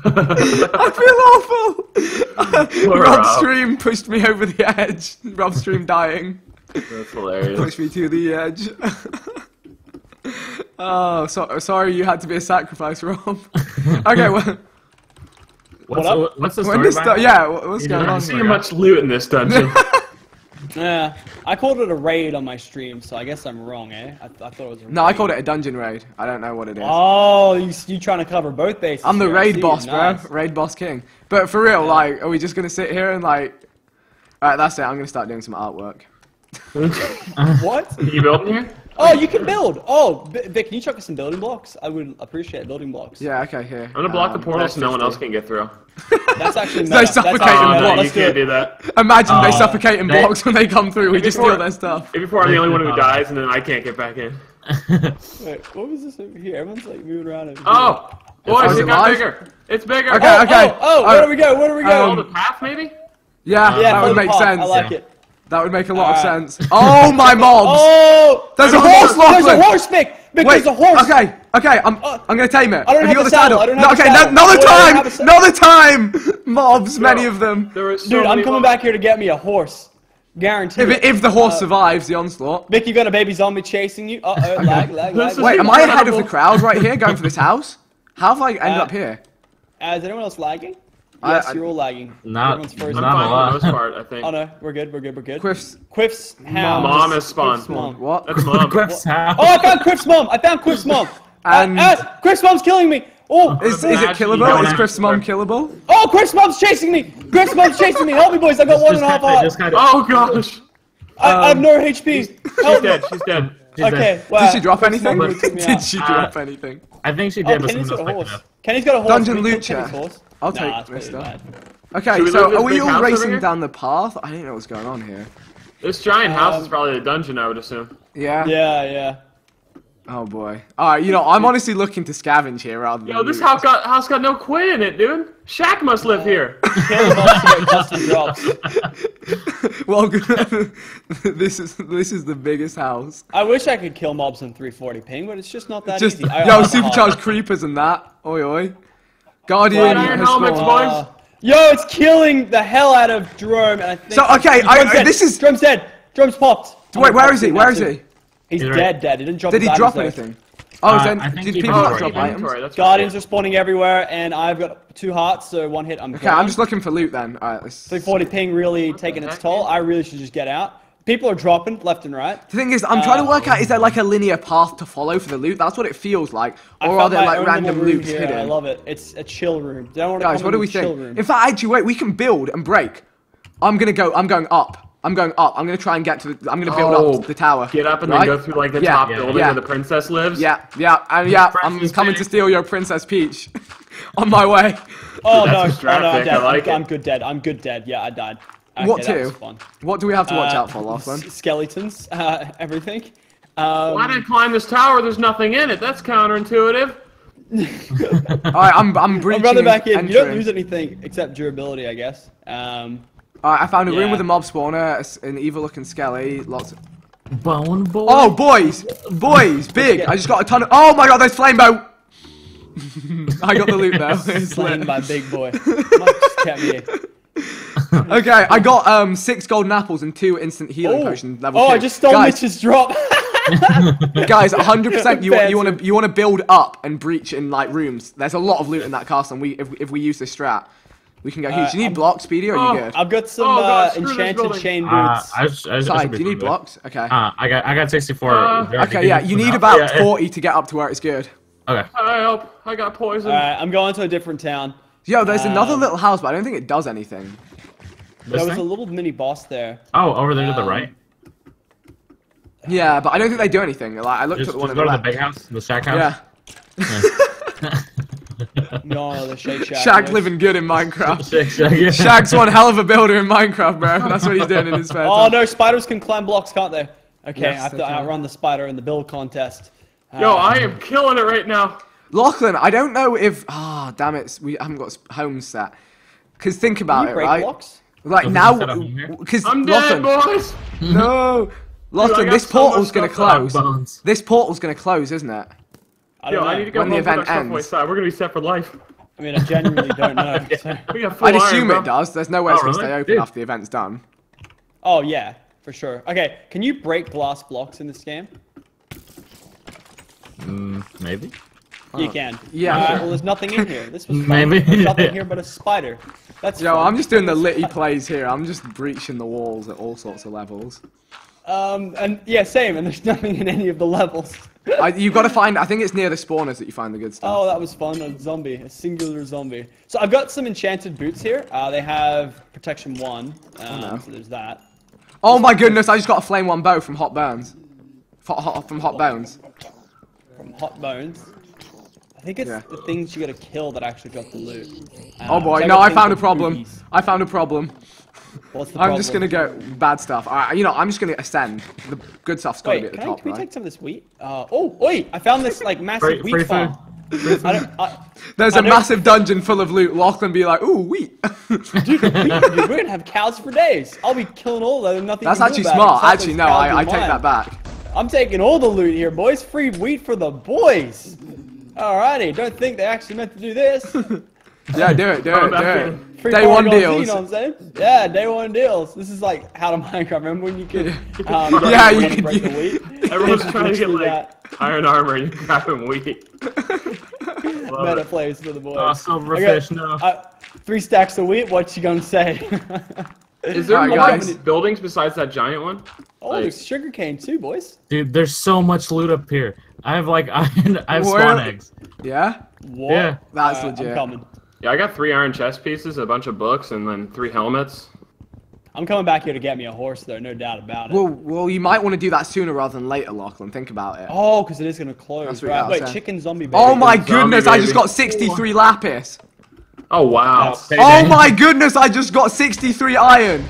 I feel awful. Poor Rob's Rob. stream pushed me over the edge. Rob's stream dying. That's hilarious. Pushed me to the edge. oh, so, sorry you had to be a sacrifice, Rob. okay, well, What's, up? the, what's the story this about? sto- yeah, what's You going didn't on? I see see much loot in this dungeon. Yeah, I called it a raid on my stream, so I guess I'm wrong, eh? I, I thought it was a No, I called it a dungeon raid. I don't know what it is. Oh, you, you trying to cover both bases? I'm the here, raid boss, Nice. bro. Raid boss king. But for real, like, are we just gonna sit here and like? Alright, that's it. I'm gonna start doing some artwork. What? Are you building here? Oh, you can build. Oh, Vic, can you chuck us some building blocks? I would appreciate building blocks. Yeah. Okay. Here. I'm gonna block the Um, portal so no one else can get through. That's actually They meta. That's suffocate actually in Oh, no, blocks. you can't it. do that. Imagine they Uh, suffocate in they- blocks when they come through. We just Before- steal their stuff. Maybe before I'm the only one who dies and then I can't get back in. Wait, what was this over here? Everyone's like moving around. Over here. Oh! Boys, Is it it got bigger. It's bigger. Okay, Oh, okay. Oh, oh, where do we go? Where do we go? Oh, the path maybe? Yeah, yeah, that would make path. sense. I like Yeah. it. That would make a lot of sense. Oh my mobs! Oh, There's a there's horse, There's a horse, Mick. Mick, Wait, there's a horse. okay, okay, I'm, Uh, I'm gonna tame it. I don't Have have you a got the saddle, saddle? I don't no, have a okay, saddle. another Wait, I don't time! have Another time! Mobs, many of them. So Dude, I'm coming mobs. back here to get me a horse. Guaranteed. If, if the horse Uh, survives the onslaught. Mick, you got a baby zombie chasing you? Uh oh, lag, lag, lag. Wait, am I ahead of the crowd right here going for this house? How have I ended Uh, up here? Uh, is anyone else lagging? I- Yes, I- you're all lagging. Not- Everyone's frozen. I'm Not a fine lot. for the most part, I think. Oh no, we're good, we're good, we're good. Quiff's. Quiff's house. Mom has spawned. Quiff's mom. What? That's mom. Quiff's house. Oh, I found Quiff's mom! I found Quiff's mom! And- uh, uh, Quiff's mom's killing me! Oh, Is, is it killable? Is have Quiff's to- mom killable? oh, Quiff's mom's chasing me! Quiff's mom's chasing me! Help me, boys! I got one and a half kinda- heart. just kinda- Oh gosh! I, I have no HP. She's Help me. dead, she's dead. She's dead. Okay, wow. Did she drop anything? mom really took me Did out. she Uh, drop anything? I think she Oh, did, but Kenny's someone got a else picked it horse. up. Kenny's got a horse. Dungeon Can loot kill Kenny's chair. horse? I'll Nah, take it's pretty Mister. Okay, so are we all racing down the path? I didn't know what's going on here. This giant house Um, is probably a dungeon, I would assume. Yeah? Yeah, yeah. Oh boy. Alright, you know, I'm honestly looking to scavenge here rather than. Yo, this house got house got no quit in it, dude. Shaq must live here. Caleb wants to get custom drops. Welcome. this is this is the biggest house. I wish I could kill mobs in 340 ping, but it's just not that Just easy. I- yo, supercharged creepers and that. Oi oi. Guardian Well, has helmets, spawned. boys. Uh, yo, it's killing the hell out of Jerome, and I think. So, okay, I- Jerome's I- dead. this is- Jerome's dead. Jerome's popped. Wait, where is he? Where is he? He's He's right- dead, dead. He didn't drop. Did his he drop though. anything? Oh, Uh, then think did he people not Oh, drop items? inventory, Guardians right. are spawning everywhere, and I've got two hearts, so one hit. I'm Okay, I'm just looking for loot then. Alright, let's. 340 ping really taking its toll. I really should just get out. People are dropping left and right. The thing is, I'm trying to work out is there like a linear path to follow for the loot? That's what it feels like. Or are there like random little room loots here, hidden? I love it. It's a chill room. Don't want to Guys, what do we think? room. In fact, actually, wait, we can build and break. I'm gonna go. I'm going up. I'm going up. I'm gonna try and get to. The, I'm gonna build Oh, up the tower. Get up and right? then go through like the Yeah, top yeah, building yeah. where the princess lives. Yeah, yeah, and yeah. I'm Princess coming to steal your Princess Peach. On my way. Oh That's no! Oh no! I'm dead. I like I'm, I'm good dead. I'm good dead. Yeah, I died. Okay, What that was to? fun. What do we have to watch Uh, out for, Lachlan? s- Skeletons, uh, everything. Um, Why did I climb this tower? There's nothing in it. That's counterintuitive. Alright, I'm I'm breaching. I'm running back in. You don't lose anything except durability, I guess. Um, Alright, I found a room with a mob spawner, a s- an evil looking skelly, lots of. Bone boy. Oh, boys, boys, big. I just got a ton of. Oh my god, there's flame boat. I got the loot though. It's Slain by big boy. Mike just kept me. Okay, I got um six golden apples and two instant healing Oh, potions. Level oh two. I just stole guys, Mitch's drop. guys, 100. percent You you want to you want to build up and breach in like rooms. There's a lot of loot in that castle, and we if, if we use this strat, we can go huge. Uh, Do you need I'm- blocks, Speedy, or are Oh, you good? I've got some Oh, God, uh, enchanted building. chain Uh, boots. I, just, I, I Side, should be do you need good. blocks? Okay. Uh, I got I got 64. Uh, okay, yeah, you need some about help? Yeah, yeah. 40 to get up to where it's good. Okay. I help. I got poison. Alright, I'm going to a different town. Yo, there's another Um, little house, but I don't think it does anything. This There was a little mini boss there. Oh, over there to the um, right. Yeah, but I don't think they do anything. Like I looked Just, at the one just in go the to the big house, the shack house. Yeah, No, the Shake Shack. Shag boys. living good in Minecraft. Shack, shack, yeah. Shag's one hell of a builder in Minecraft, bro. That's what he's doing in his spare Oh no, spiders can climb blocks, can't they? Okay, Yes, I have they to outrun the spider in the build contest. Yo, Uh, I am killing it right now. Lachlan, I don't know if. Ah, damn it, we haven't got sp- homes set. Because think can about you it, break right? blocks? Like Doesn't now, it set up here? because I'm dead, Lachlan, boys. no, Lachlan, got this so portal's gonna close. This portal's gonna close, isn't it? I Yo, don't know. I need to go When the home, put event stuff ends. side. We're gonna be set for life. I mean, I genuinely don't know. so- We got full I'd assume bro. it does. There's no way it's Oh, gonna really? stay open Dude. after the event's done. Oh yeah, for sure. Okay, can you break glass blocks in this game? Mm, maybe. You can. yeah, Uh, well, there's nothing in here. This was fun. Maybe. There's nothing here but a spider. That's Yo, fun. I'm just doing the litty plays here. I'm just breaching the walls at all sorts of levels. Um, and yeah, same. And there's nothing in any of the levels. I, you've got to find. I think it's near the spawners that you find the good stuff. Oh, that was fun. A zombie, a singular zombie. So I've got some enchanted boots here. Uh, they have protection one. Um, no. So there's that. Oh my goodness! I just got a flame one bow from Hot Bones. Hot, hot, from Hot Bones. From Hot Bones. I think it's Yeah. the things you gotta kill that actually got the loot. Oh Um, boy, so no! got I found a problem. rubies. I found a problem. What's the I'm just gonna go bad stuff. Alright, you know, I'm just gonna ascend. The good stuff's gotta be at the can, I, top, can we take some of this wheat? Uh, oh, wait! I found this like massive Free- wheat free farm. I don't, I, There's I a know- massive dungeon full of loot. Lachlan be like, ooh, wheat. dude, wheat, dude, we're gonna have cows for days. I'll be killing all of them. Nothing. That's you actually do about it, smart. Actually, no, I, I take that back. I'm taking all the loot here, boys. Free wheat for the boys. Alrighty, don't think they actually meant to do this. Yeah, do it, do it, do it. Free Day one polygons, deals. You know what I'm saying? Yeah, day one deals. This is like how to Minecraft. Remember when you could? Um, get Yeah, you could- break the wheat. Everyone's trying to get Literally like iron armor and you're grabbing wheat. that Love meta it. plays for the boys. Oh, silverfish, Okay, no. Uh, three stacks of wheat. What you gonna say? Is there Alright, more guys. buildings besides that giant one? oh, Like- there's sugarcane too, boys. Dude, there's so much loot up here. I have like I, I have Where- spawn eggs. Yeah? What? Yeah. That's Alright, legit. I'm coming. Yeah, I got three iron chest pieces, a bunch of books, and then three helmets. I'm coming back here to get me a horse, though. No doubt about it. Well, well, you might want to do that sooner rather than later, Lachlan. Think about it. Oh, because it is gonna close. That's right. Wait, said. chicken zombie oh baby. Oh my Zombie goodness, I just got 63 lapis. Oh wow! Oh my goodness, I just got 63 iron.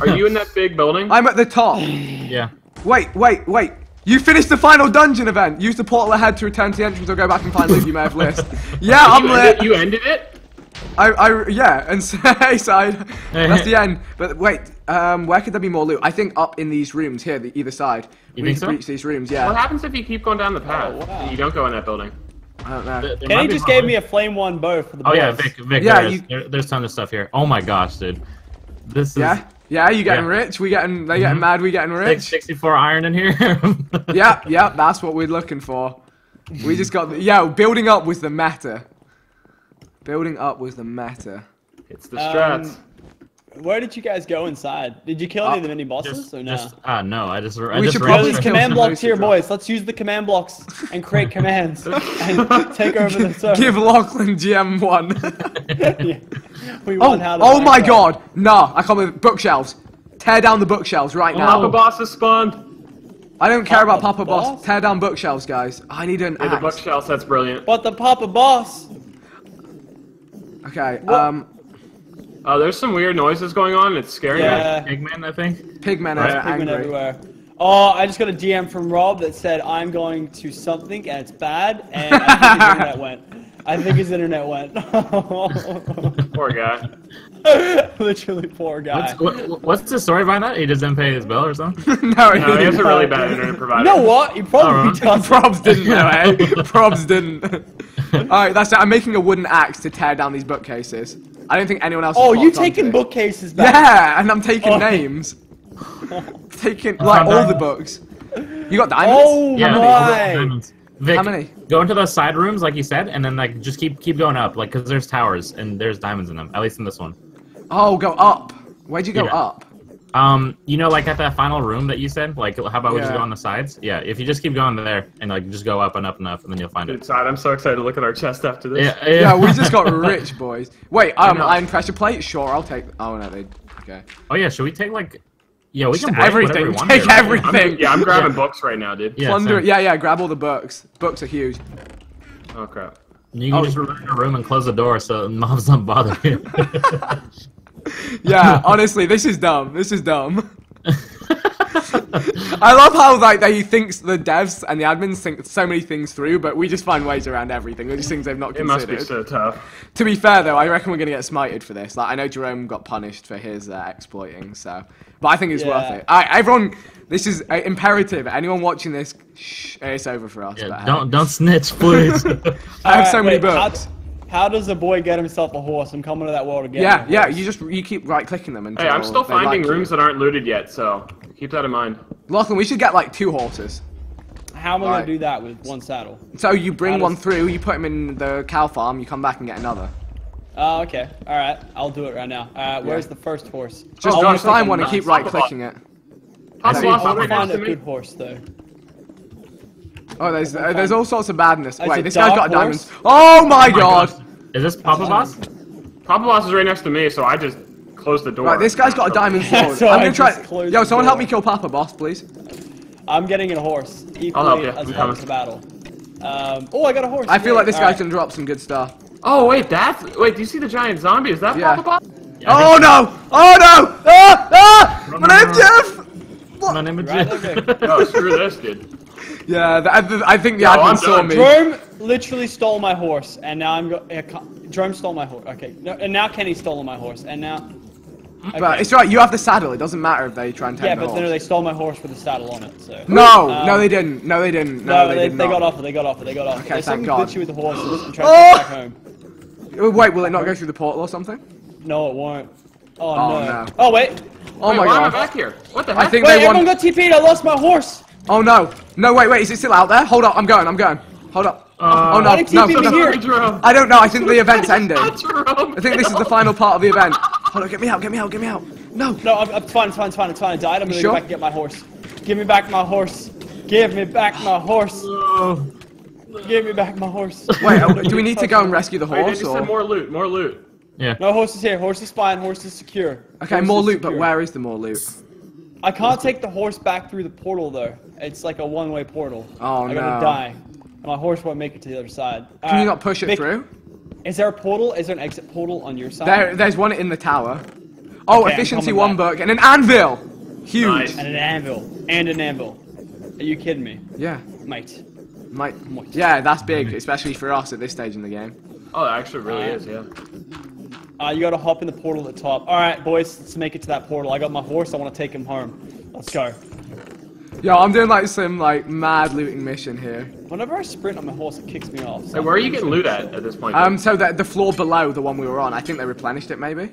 Are you in that big building? I'm at the top. Yeah. Wait, wait, wait. You finished the final dungeon event. Use the portal ahead to return to the entrance or go back and find loot you may have missed. Yeah, I'm you, ended, lit. you ended it? I, I, yeah, and say side. That's the end. But wait, um, where could there be more loot? I think up in these rooms here, the either side. You we think need to so? breach these rooms. Yeah. What happens if you keep going down the path? Oh, wow. You don't go in that building. I don't know. There- there Kenny just gave me a flame one bow for the Oh boys. yeah, Vic, Vic. Yeah, there is. you- There, there's tons of stuff here. Oh my gosh, dude. This is Yeah. Yeah, you getting Yeah. rich? We getting they getting Mhm. mad? We getting rich? 64 iron in here. Yeah, yeah, that's what we're looking for. We just got the, yeah. Building up was the matter. Building up was the matter. It's the strats. Um, Where did you guys go inside? Did you kill any of the mini bosses Just, or no? just, uh, no, I just, I We just should probably these straight- kill command blocks here, boys. Let's use the command blocks and create commands and take over the server. Give Lachlan GM one. Yeah. Oh, how oh my Minecraft. god! Nah, I can't believe bookshelves. Tear down the bookshelves right now. Papa boss has spawned. I don't care about Papa Papa Boss. Boss? Tear down bookshelves, guys. I need an Hey, the bookshelves, that's brilliant. But the Papa Boss. Okay, What? um, Oh, there's some weird noises going on. It's scary. Yeah. Pigman, I think. pigmen Right. are Pigmen angry. everywhere. Oh, I just got a DM from Rob that said I'm going to something and it's bad, and I think his internet went. I think his internet went. Poor guy. Literally, poor guy. What's, what, what's the story behind that? He doesn't pay his bill or something? no, he No, he has a didn't. really bad internet provider. You know what? He probably Alright. does. Probs didn't know, eh? Probs didn't. Alright, that's it. I'm making a wooden axe to tear down these bookcases. I don't think anyone else Oh, you clocked onto taking it. bookcases back? Yeah, and I'm taking Oh. names. taking, like, all the books. You got diamonds? Oh Yeah, my! diamonds. Vic, How many? Go into those side rooms, like you said, and then like just keep keep going up, like because there's towers and there's diamonds in them. At least in this one. Oh, go up. Where'd you go Yeah. up? Um, you know, like at that final room that you said, like how about we just go on the sides? Yeah, if you just keep going there and like just go up and up and up, and then you'll find it. Inside, I'm so excited to look at our chest after this. Yeah, Yeah, yeah. we just got rich, boys. Wait, um, know. iron pressure plate? Sure, I'll take. Oh no, they. Okay. oh yeah, should we take like? Yeah, we Just can break everything. we want Take here, right? everything. I'm, yeah, I'm grabbing Yeah. books right now, dude. Yeah, Plunder. same. Yeah, yeah. Grab all the books. Books are huge. Oh crap. You can Oh. just run in a room and close the door so mobs don't bother you. Yeah, honestly, this is dumb. This is dumb. I love how like they thinks the devs and the admins think so many things through, but we just find ways around everything. They're just things they've not considered. It must considered. be so tough. To be fair though, I reckon we're gonna get smited for this. Like I know Jerome got punished for his uh, exploiting, so but I think it's worth it. Alright, everyone, this is uh, imperative. Anyone watching this, shh, it's over for us. yeah, but, hey. don't don't snitch, please. I have so Alright, many wait, how- books. How, does a boy get himself a horse? I'm coming to that world again. Yeah, yeah. You just you keep right clicking them until Hey, I'm still they like finding you. rooms that aren't looted yet, so keep that in mind. Lachlan, we should get like two horses. How am I Alright. gonna do that with one saddle? So you bring How one does- through, you put him in the cow farm, you come back and get another. Oh, okay. All right, I'll do it right now. Uh, where's the first horse? Just Oh, you find one and keep right clicking it. Papa see. I is want to find a good horse though. Oh, there's uh, there's all sorts of badness. It's Wait, a this guy's got dark diamonds. horse? Oh my god! Is this Papa Boss? Papa Boss is right next to me, so I just closed the door. Right, this guy's got a diamond sword. So I'm gonna try. just closed Yo, the someone help me kill Papa Boss, please. I'm getting a horse. Equally I'll help you. as I'm hard coming. as the battle. Um, oh, I got a horse. I feel Yay. like this All guy's right. gonna drop some good stuff. Oh wait, that's wait. Do you see the giant zombie? Is that Yeah. Papa Boss? Yeah, Oh no! Oh no! Ah! Ah! My name's Jeff! My name is Right, Jeff. okay. Oh, screw this, dude. Yeah, the, I, I think the Yo, admin I'm saw done. me. Jerome literally stole my horse, and now I'm go. Jerome stole my horse. Okay, no, and now Kenny stole my horse, and now. But it's right, you have the saddle. It doesn't matter if they try and take Yeah, the but horse. then they stole my horse with the saddle on it. So. No, Um, no, they didn't. No, they didn't. No, No, they, they, did they got off it. They got off it. They got off it. Okay, There's thank something God. glitchy with the horses. I'm trying to Oh! get back home. Wait, will it not go through the portal or something? No, it won't. Oh, Oh, no. no. Oh wait. Oh wait, my why am I god. back here? What the I heck? think Wait, they everyone want. got TP'd. I lost my horse. Oh no! No, wait, wait. Is it still out there? Hold up. I'm going. I'm going. Hold up. Uh, oh no! why No, no. here? I don't know. I think the event's ending. Jerome. I think this is the final part of the event. Hold on. Get me out. Get me out. Get me out. No. No, I'm, I'm fine. It's fine. It's fine. It's fine. I died. I'm gonna sure? go back and get my horse. Give me back my horse. Give me back my horse. Give me back my horse. Wait. oh, do we need to go and rescue the Wait, they horse just said or? more loot, more loot. Yeah. No horse is here. Horse is fine. Horse is secure. Okay, Horse more is loot. But where is the more loot? I can't take the horse back through the portal though. It's like a one-way portal. Oh, I gotta die. My horse won't make it to the other side. Can you not push it through? Is there a portal? Is there an exit portal on your side? There, there's one in the tower. Oh, Okay, efficiency one back. book and an anvil. Huge. Nice. And an anvil. And an anvil. Are you kidding me, Yeah. mate? Mate. Moist. Yeah, that's big, especially for us at this stage in the game. Oh, it actually really Uh, is, yeah. Uh, you gotta hop in the portal at the top. All right, boys, let's make it to that portal. I got my horse. I want to take him home. Let's go. Yo, I'm doing like some like mad looting mission here. Whenever I sprint on my horse, it kicks me off. so Hey, where are you getting sure- loot at at this point? Um, so the the floor below the one we were on, I think they replenished it maybe.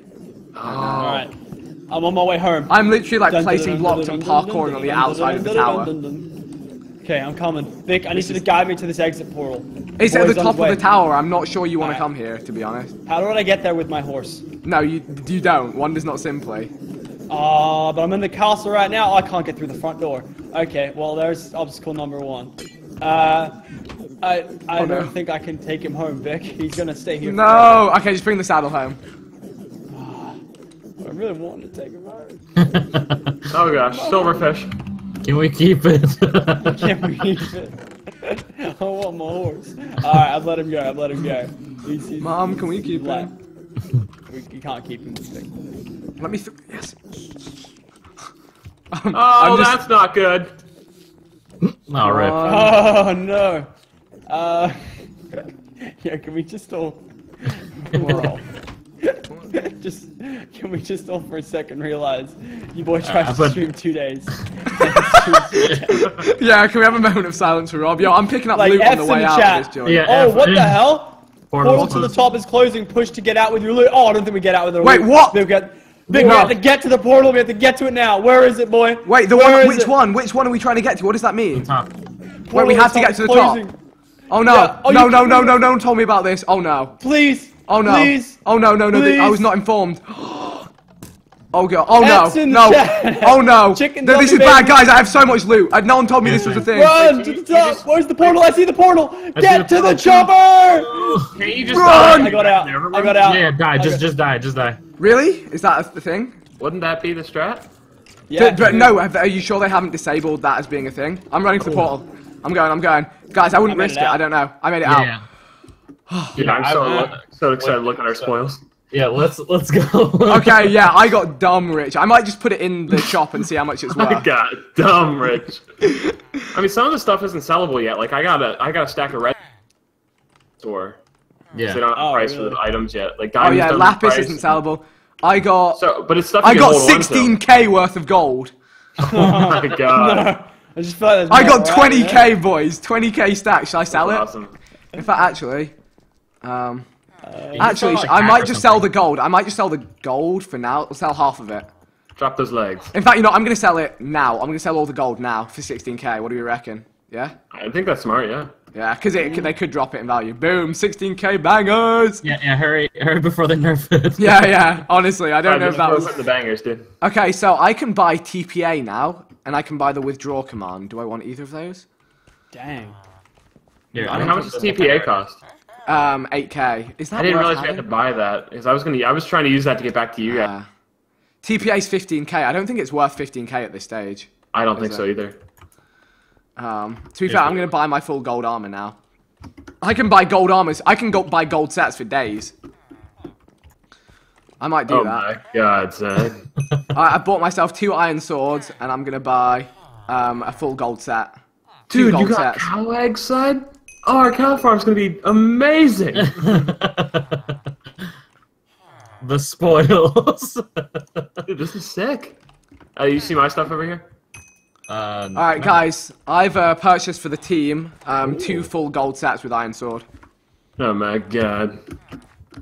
oh. All right, I'm on my way home. I'm literally like Dun, dun, placing dun, blocks dun, and dun, dun, parkouring on the dun, outside dun, of the tower. dun, dun, dun. Okay, I'm coming. Vic, I need you to guide me to this exit portal. It's at the top of the tower. I'm not sure you want to come here, to be honest. How do I get there with my horse? No, you you don't. One does not simply. Ah, but I'm in the castle right now. I can't get through the front door. Okay, well there's obstacle number one. Uh, I I Oh, no. don't think I can take him home, Vic. He's gonna stay here. No. Okay, just bring the saddle home. I really wanted to take him home. Oh gosh, silverfish. Can we keep it? Can't keep it. I want my horse. All right, I've let him go. I've let him go. He's, he's, Mom, can we keep left. Him? We, you can't keep him. Vic. Let me. Th- yes. Um, Oh, I'm just- that's not good. All right. Oh no. Uh, Yeah, can we just all Bro. just can we just all for a second realize you boy tried Uh, to but- stream two days. Yeah, can we have a moment of silence for Rob? Yo, I'm picking up Like, loot on the way the out chat. of this joint. Yeah. oh, F- what the hell? Portal Portal to the top is closing. Push to get out with your loot. Oh, I don't think we get out with the Wait, loot. what? We got. Big, we have to get to the portal. We have to get to it now. Where is it, boy? Wait, the Where one. Which it? one? Which one are we trying to get to? What does that mean? Top. Wait, we have to get to the is top. Oh no! Yeah. Oh, no, you no, no, no! No one told me about this. Oh no! Please. Oh no! Please. Oh no! No, no! th- I was not informed. Oh god! Oh F's no! No! chat. Oh no! Chicken No, this dummy is bad, guys. I have so much loot. Uh, No one told me this was a thing. Run to the top. just- Where's the portal? I see the portal. I Get to the the chopper. Can't you just Run! die? I got out. Never I mind. got out. Yeah, die. Just, just die. Just die. Really? Is that the thing? Wouldn't that be the strat? Yeah. But, but no, are you sure they haven't disabled that as being a thing? I'm running to the portal. I'm going. I'm going. Guys, I wouldn't I risk it it. I don't know. I made it out. Yeah. Yeah, I'm so, I- so excited to look at our spoils. Yeah. Let's let's go. Okay, yeah, I got dumb rich. I might just put it in the shop and see how much it's worth. I worth. got dumb rich. I mean, some of the stuff isn't sellable yet. Like I got a, I got a stack of red store. Yeah. They don't have Oh, price for the items yet. Like Oh yeah, don't have a lapis price. isn't sellable. I got So, but it's stuff I got hold on to. 16k worth of gold. Oh my god. I just feel like I got 20k, boys. 20k stack. Should I sell it? awesome. In fact, actually, um, Uh, you actually, like, I might just sell the gold. I might just sell the gold for now. I'll sell half of it. Drop those legs. In fact, you know, I'm gonna sell it now. I'm gonna sell all the gold now for 16k. What do you reckon? Yeah, I think that's smart. Yeah. yeah, because it they could drop it in value. Boom, 16k bangers. Yeah, yeah. Hurry, hurry before they nerf it. Yeah, yeah. Honestly, I don't know if that was. the bangers, dude. Okay, so I can buy TPA now, and I can buy the withdraw command. Do I want either of those? Dang. Here, I mean, how much does TPA cost? Um, 8k. Is that I didn't worth realize we had to buy that because I was gonna. I was trying to use that to get back to you guys. Uh, TPA's 15k. I don't think it's worth 15k at this stage. I don't think is so either. Um, to be fair, I'm gonna buy my full gold armor now. I can buy gold armors. I can go buy gold sets for days. I might do Oh that. my god, son. I, I bought myself two iron swords, and I'm gonna buy um, a full gold set. Two Dude, gold you got sets. cow eggs, son? Oh, our cow farm's gonna be amazing. the spoils. Dude, this is sick. Uh, you see my stuff over here? uh, All right, guys. I've uh, purchased for the team um, two full gold sets with iron sword. Oh my god.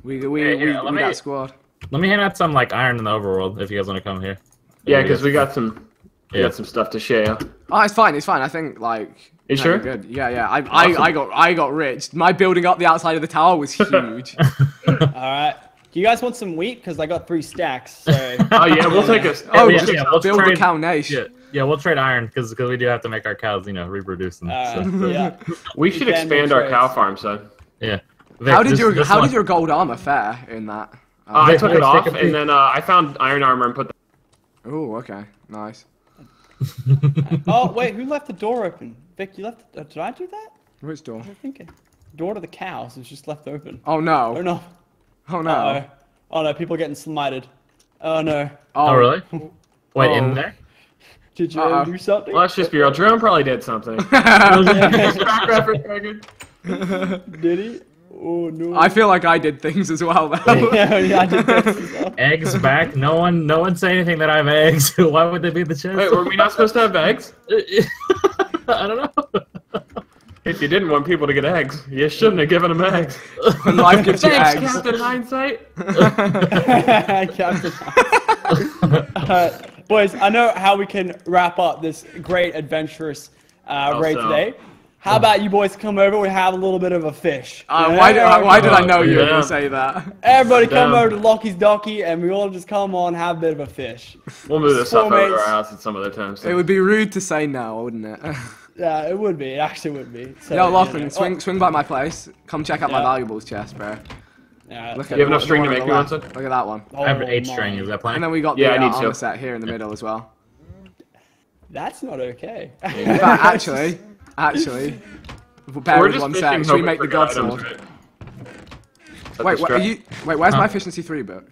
We we Hey, we, here, we let me- got squad. Let me hand out some like iron in the overworld if you guys want to come here. Yeah, because we got some, we Yeah. got some stuff to share. Oh, it's fine. It's fine. I think like. You no, sure? Good. Yeah, yeah. I, Awesome. I, I got I got rich. My building up the outside of the tower was huge. All right. Do you guys want some wheat? Because I got three stacks. So. Oh yeah, we'll take a. oh, yeah, just yeah, we'll build a trade- cow nation. Yeah, yeah, we'll trade iron because because we do have to make our cows, you know, reproduce them. Uh, so, yeah. We should Then expand we'll our cow trade. farm, son. yeah. How did this- your this How one- did your gold armor fare in that? Uh, I Vic, took Vic, it off, take a and then uh, I found iron armor and put. That. Oh, okay, nice. Oh wait, who left the door open? Vic, you left. Uh, did I do that? Which door? I think it. Door to the cows is just left open. Oh no. Oh no! no. Oh no! Uh-oh. Oh no, people are getting smited. Oh no. Oh, really? Wait, Oh. in there? Did you Uh-oh. do something? Well, let's just be real. Jerome probably did something. Track record, record. Did he? Oh no. I feel like I did things as well. Though. yeah, yeah, I did this well. Eggs back? No one, no one say anything that I have eggs. Why would they be the chest? Wait, were we not supposed to have eggs? I don't know. If you didn't want people to get eggs, you shouldn't have given them eggs. Life gives you Thanks, eggs. Captain Hindsight. Captain. Alright, boys, I know how we can wrap up this great adventurous uh, Oh, raid so- today. How about you boys come over? We have a little bit of a fish. Uh, Yeah, why did I, why did I Oh, know you were gonna say that? Everybody come Damn. over to Locky's Docky and we all just come on have a bit of a fish. We'll move this stuff over our house at some other time. So. It would be rude to say no, wouldn't it? Yeah, it would be. It actually would be. So, Yo, you know. swing swing by my place. Come check out my valuables chest, bro. Oh, yeah, Look so- at You have enough string to make me one, left. Look at that one. I have an Oh eight my. string. Is that And then we got Yeah, the I uh, need armor to. set here in the middle as well. That's not okay. In fact, actually, actually, bear We're with just one fishing, sec. Should we make the god sword? right? That's Wait, what, are you? Wait, where's my efficiency three book?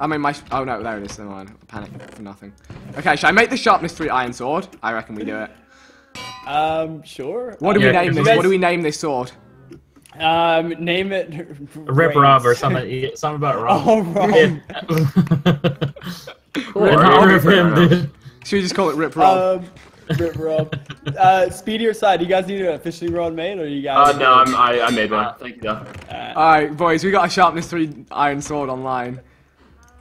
I mean, my. Oh no, there it is. Never mind. Panic for nothing. Okay, should I make the sharpness three iron sword? I reckon we do it. um, sure. What do Yeah, we name this? you What do we name this sword? Um, name it. Rip Rob or something. Something about Rob. Oh, Rob. Yeah. Cool, In I honor already of figured him, dude. Should we just call it Rip Rob? Um, Rip Rob. Uh, speedy or side? Do you guys need a fishing rod main, or you guys? Uh, no, I'm, I, I made one. Thank you, though. Alright, boys, we got a sharpness three iron sword online.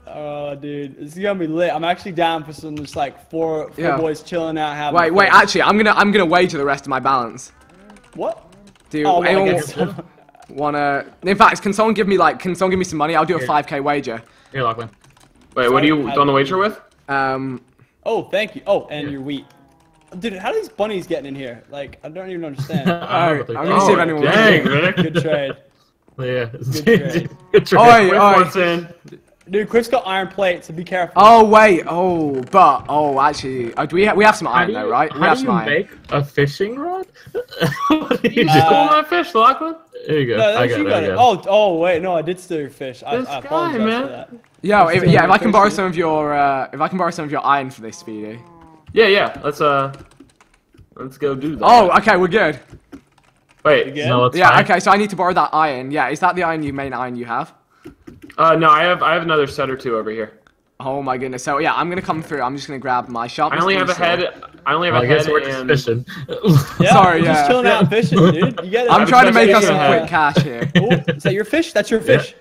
Oh, dude, this is gonna be lit. I'm actually down for some just like four, four Yeah. boys chilling out, having. Wait, wait, fun. actually, I'm gonna I'm gonna wager the rest of my balance. What? Dude, Oh, I anyone guess so. wanna? In fact, can someone give me like, can someone give me some money? I'll do a Here. 5k wager. Here, Lachlan. Wait, what do you on the wager with? Um, Oh, thank you. Oh, and your wheat. Dude, how are these bunnies getting in here? Like, I don't even understand. Alright, Alright, I'm gonna see if Oh, anyone. dang, Rick. Good trade. Yeah. trade. Good trade. Oi, Quick oi. in. Dude, Quiff's got iron plate, so be careful. Oh wait, oh, but oh, actually, uh, do we ha- we have some iron do though, you, right? We how have do you iron. make a fishing rod? what do you do? Uh, Pull my fish, Lachlan. there you go. No, I got you it. got it. Oh, oh, wait, no, I did steal your fish. I, This I guy, apologize man. for that. Yo, if, yeah, if I can borrow some of your, uh, if I can borrow some of your iron for this, Speedy. Yeah, yeah. Let's uh, let's go do that. Oh, okay, we're good. wait. Again? No, it's Yeah, fine. okay, so I need to borrow that iron. Yeah, is that the iron you main iron you have? Uh, no, I have I have another set or two over here. Oh my goodness. So yeah, I'm gonna come through. I'm just gonna grab my shop. I only have a head. I only have Well, I a guess head we're just and fishing. Yeah, Sorry, yeah. just chilling out fishing, dude. You get it? I'm trying to make us some quick cash here. Oh, is that your fish? That's your fish.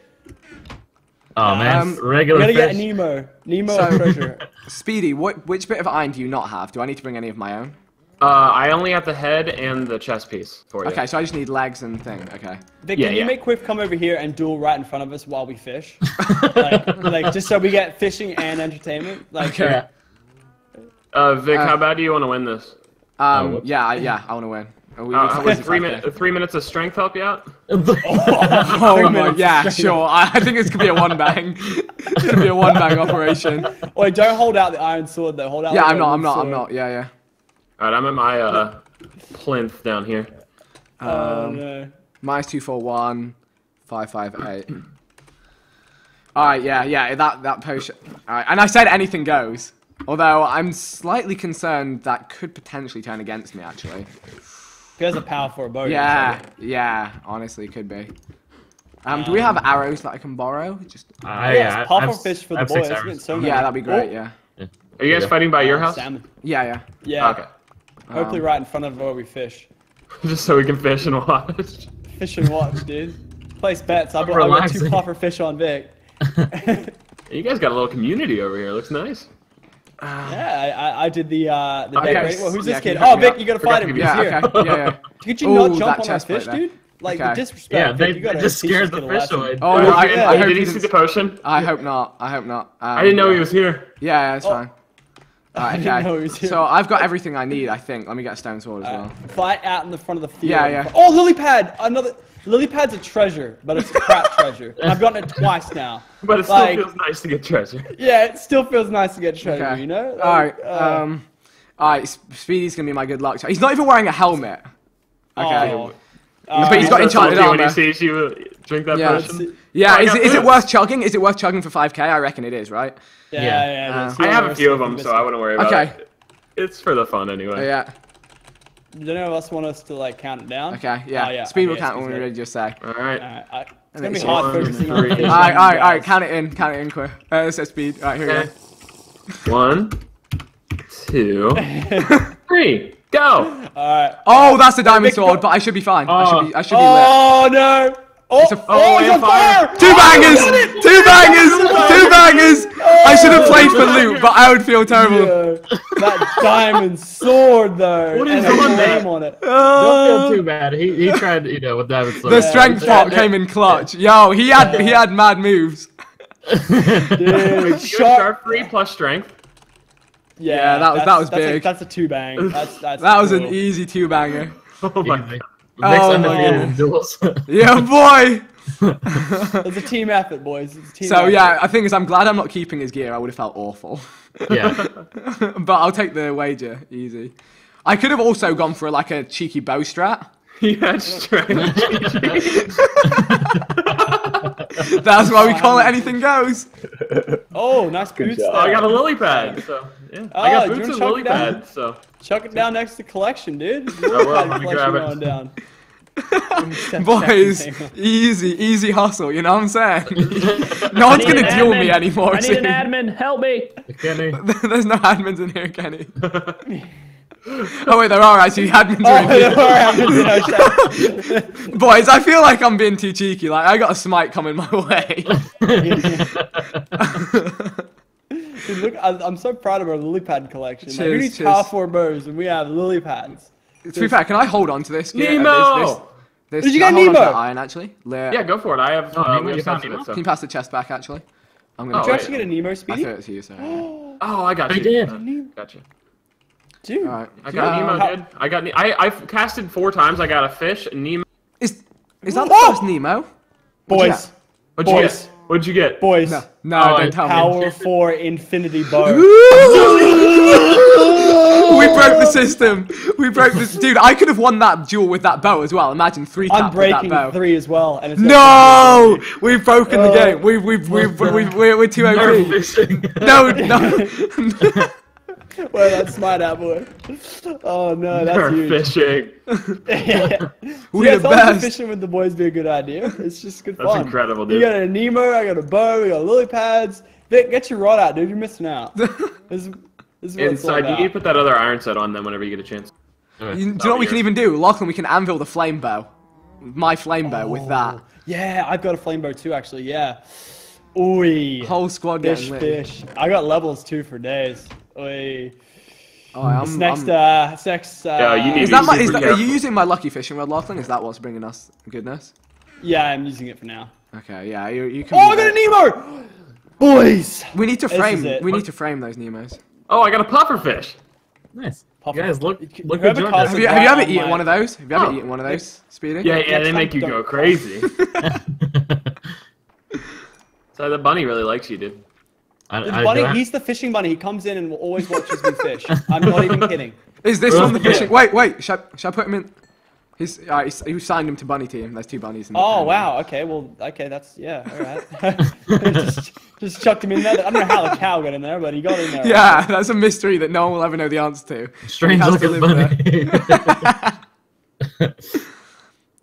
Oh man, Um, We're regular gonna get. Nemo. Nemo So- treasure. Speedy, what which bit of iron do you not have? Do I need to bring any of my own? Uh, I only have the head and the chest piece for you. Okay, so I just need legs and thing. Okay. Vic, Yeah, can you yeah. make Quiff come over here and duel right in front of us while we fish? like, like, just so we get fishing and entertainment. Like, Okay. Uh, Vic, Uh, how bad do you want to win this? Um. whoops. yeah. Yeah. I want to win. Are we- Uh, we- would three, okay. min- three minutes of strength help you out? Oh my. minutes Yeah. Sure. I, I think this could be a one bang. This could be a one bang operation. Wait, don't hold out the iron sword though. Hold out. Yeah. like I'm not. I'm wood not. I'm not. Yeah. Yeah. All right, I'm at my uh, plinth down here. Oh Um, no. Minus two four one, five five eight. All right, yeah, yeah, that that potion. All right, and I said anything goes. Although I'm slightly concerned that could potentially turn against me. Actually, He has a power for a bow. yeah, yeah, honestly, could be. Um, do we have arrows that I can borrow? Just I, Yes, I- puffer I've- fish for the I've boy. six That's arrows. been so many. yeah, that'd be great. Oh, Yeah, Are you guys Yeah. fighting by your house? Salmon. yeah, yeah. Yeah. Okay. Hopefully, Um, right in front of where we fish. Just so we can fish and watch. Fish and watch, dude. Place bets. I brought, I got two Relaxing. puffer fish on Vic. You guys got a little community over here. Looks nice. Yeah, I, I, I did the uh, the Okay, decorating. Well, who's yeah, this kid? you Oh, Vic, up? you gotta Forgot fight him. give He's Yeah, here. okay, yeah, yeah. Could you Ooh, not jump on our chest plate fish, there. dude? Like Okay. the disrespect. Yeah, they, you they just scared the fish away. Oh, Did I, you- I hope did he you see the potion? I hope not. I hope not. Um, I didn't know he was here. Yeah, yeah, it's Oh. fine. Alright, didn't okay. know he was here. So I've got everything I need, I think. Let me get a stone sword as well. Fight out in the front of the field. Yeah, yeah. Oh, lily pad! Another lily pad's a treasure, but it's a crap treasure. I've gotten it twice now. But it still Like- feels nice to get treasure. Yeah, it still feels nice to get treasure, Okay. you know? Like, Alright, uh, um, alright, Speedy's gonna be my good luck. charm. He's not even wearing a helmet. Okay. oh. But he's got Uh, enchanted Salty when he armor. sees you drink that Yeah. potion. Yeah, Oh, I is, it- is it worth chugging? Is it worth chugging for 5k? I reckon it is, right? Yeah, Yeah. yeah. Uh, I have a few of them, so I wouldn't worry about Okay. it. It's for the fun anyway. Yeah, Does anyone else want us to like count it down? okay, yeah. Oh, yeah. Speed will okay, count when we're ready. ready, just say. All right. Alright, I- it's And gonna be it's hard one, focusing on three. the fish Alright, and alright, you alright, guys. count it in, count it in, quick. Uh, it says speed. Alright, here we Okay. go. One, two, three, go. Alright. Oh, that's a diamond Vic, sword, go- but I should be fine. I should be, I should be lit. Oh no! Oh, it's a- oh, oh, he's on fire. fire! Two Oh, bangers! he got it! Two bangers! Two bangers! I oh. should have played for Oh, loot, but I would feel terrible. Yeah, that diamond sword though. What and a on name on it. Uh, Don't feel too bad. He, he tried, you know, with David Sloan. The strength Yeah, pot came in clutch. Yo, he had he had mad moves. Dude, sharp. sharp three plus strength. Yeah, that was- that was that's A, big. that's a two bang. That's that's. That was an easy two banger. Oh my Vic's Oh, undefeated no. duels. Yeah, boy. It's a team effort, boys. It's a team So effort. yeah, I think is I'm glad I'm not keeping his gear. I would have felt awful. yeah. but I'll take the wager, easy. I could have also gone for like a cheeky bow strat. Yeah, strength. That's why we call it anything goes. Oh, nice boots there. Oh, I got a lily pad, so yeah. Oh, I got oh, boots and chuck lily it down? pad, so Chuck it down next to collection, dude. will. Let me Collection grab it. going down. Boys, easy, easy hustle. You know what I'm saying? no one's gonna an deal with admin. me anymore. I need an admin. Help me. Kenny. There's no admins in here, Kenny. oh wait, there are actually admins. Oh, are in there are admins in our chat. Boys, I feel like I'm being too cheeky. Like I got a smite coming my way. Dude, look, I, I'm so proud of our lily pad collection. like, who Cheers, needs cheers. power four bows and we have lily pads? to be fair, can I hold on to this? gear- Nemo! This, this, this, Did you can get I hold on to Nemo? iron actually. Le- Yeah, go for it. I have. Oh, uh, Nemo, you have found Nemo? it, so. Can you pass the chest back actually? I'm gonna. Oh, Did you actually get a Nemo I speedy? threw it to you, so. Oh, I got you. I did. Uh, Gotcha. Dude, Alright. I got Uh, Nemo, dude. I got. Ne- I I've casted four times. I got a fish. Nemo. Is is that the first Nemo? boys, What'd you Boys. get? What'd you get? boys, No, no, Oh, don't tell me. power four infinity bow. We broke the system. We broke this, dude. I could have won that duel with that bow as well. Imagine three I'm tap with that breaking bow. three as well, and it's No, we've broken the Uh, game. We've we've we've we've we're, we're too You're OP. No, no. Well, that's smart, out boy. Oh no, that's You're huge. fishing. yeah. We yeah, the I told you best. fishing with the boys be a good idea. It's just good That's fun. incredible, You got a Nemo, I got a bow, we got lily pads. Vic, get your rod out, dude. You're missing out. This, this is what it's all Inside, you about. need to put that other iron set on them whenever you get a chance. You, do you know what we can even do, Lachlan? We can anvil the flame bow, my flame bow with that. Oh, yeah, I've got a flame bow too, actually. Yeah. Oi. Whole squad Fish, getting lit. fish. I got levels too for days. Oi. Oh, I'm, This next, I'm- uh, next, uh, Yeah, you need is that my, is that, are you using my lucky fishing rod, Lachlan? Is that what's bringing us goodness? Yeah, I'm using it for now. Okay, yeah, you, you can. Oh, I got a there. Nemo! Boys! We need to This frame. We need to frame those Nemos. Oh, I got a puffer fish. Nice. Pop You guys, look, look whoever who joined casts us. Have you, have you ever eaten my- one of those? Have you ever Oh. eaten one of those, Speedy? Yeah, yeah, they make you go crazy. so the bunny really likes you, dude. I, The I- bunny, I, he's the fishing bunny. He comes in and will always watches me fish. I'm not even kidding. Is this Well, one the yeah. fishing? Wait, wait. Should I, should I put him in? He's. Uh, he's he signed him to bunny team. There's two bunnies. In the Oh team. wow. Okay. Well. Okay. That's yeah. All right. just, just chucked him in there. I don't know how the cow got in there, but he got in there. Yeah, that's a mystery that no one will ever know the answer to. Strange He has to looking live bunny.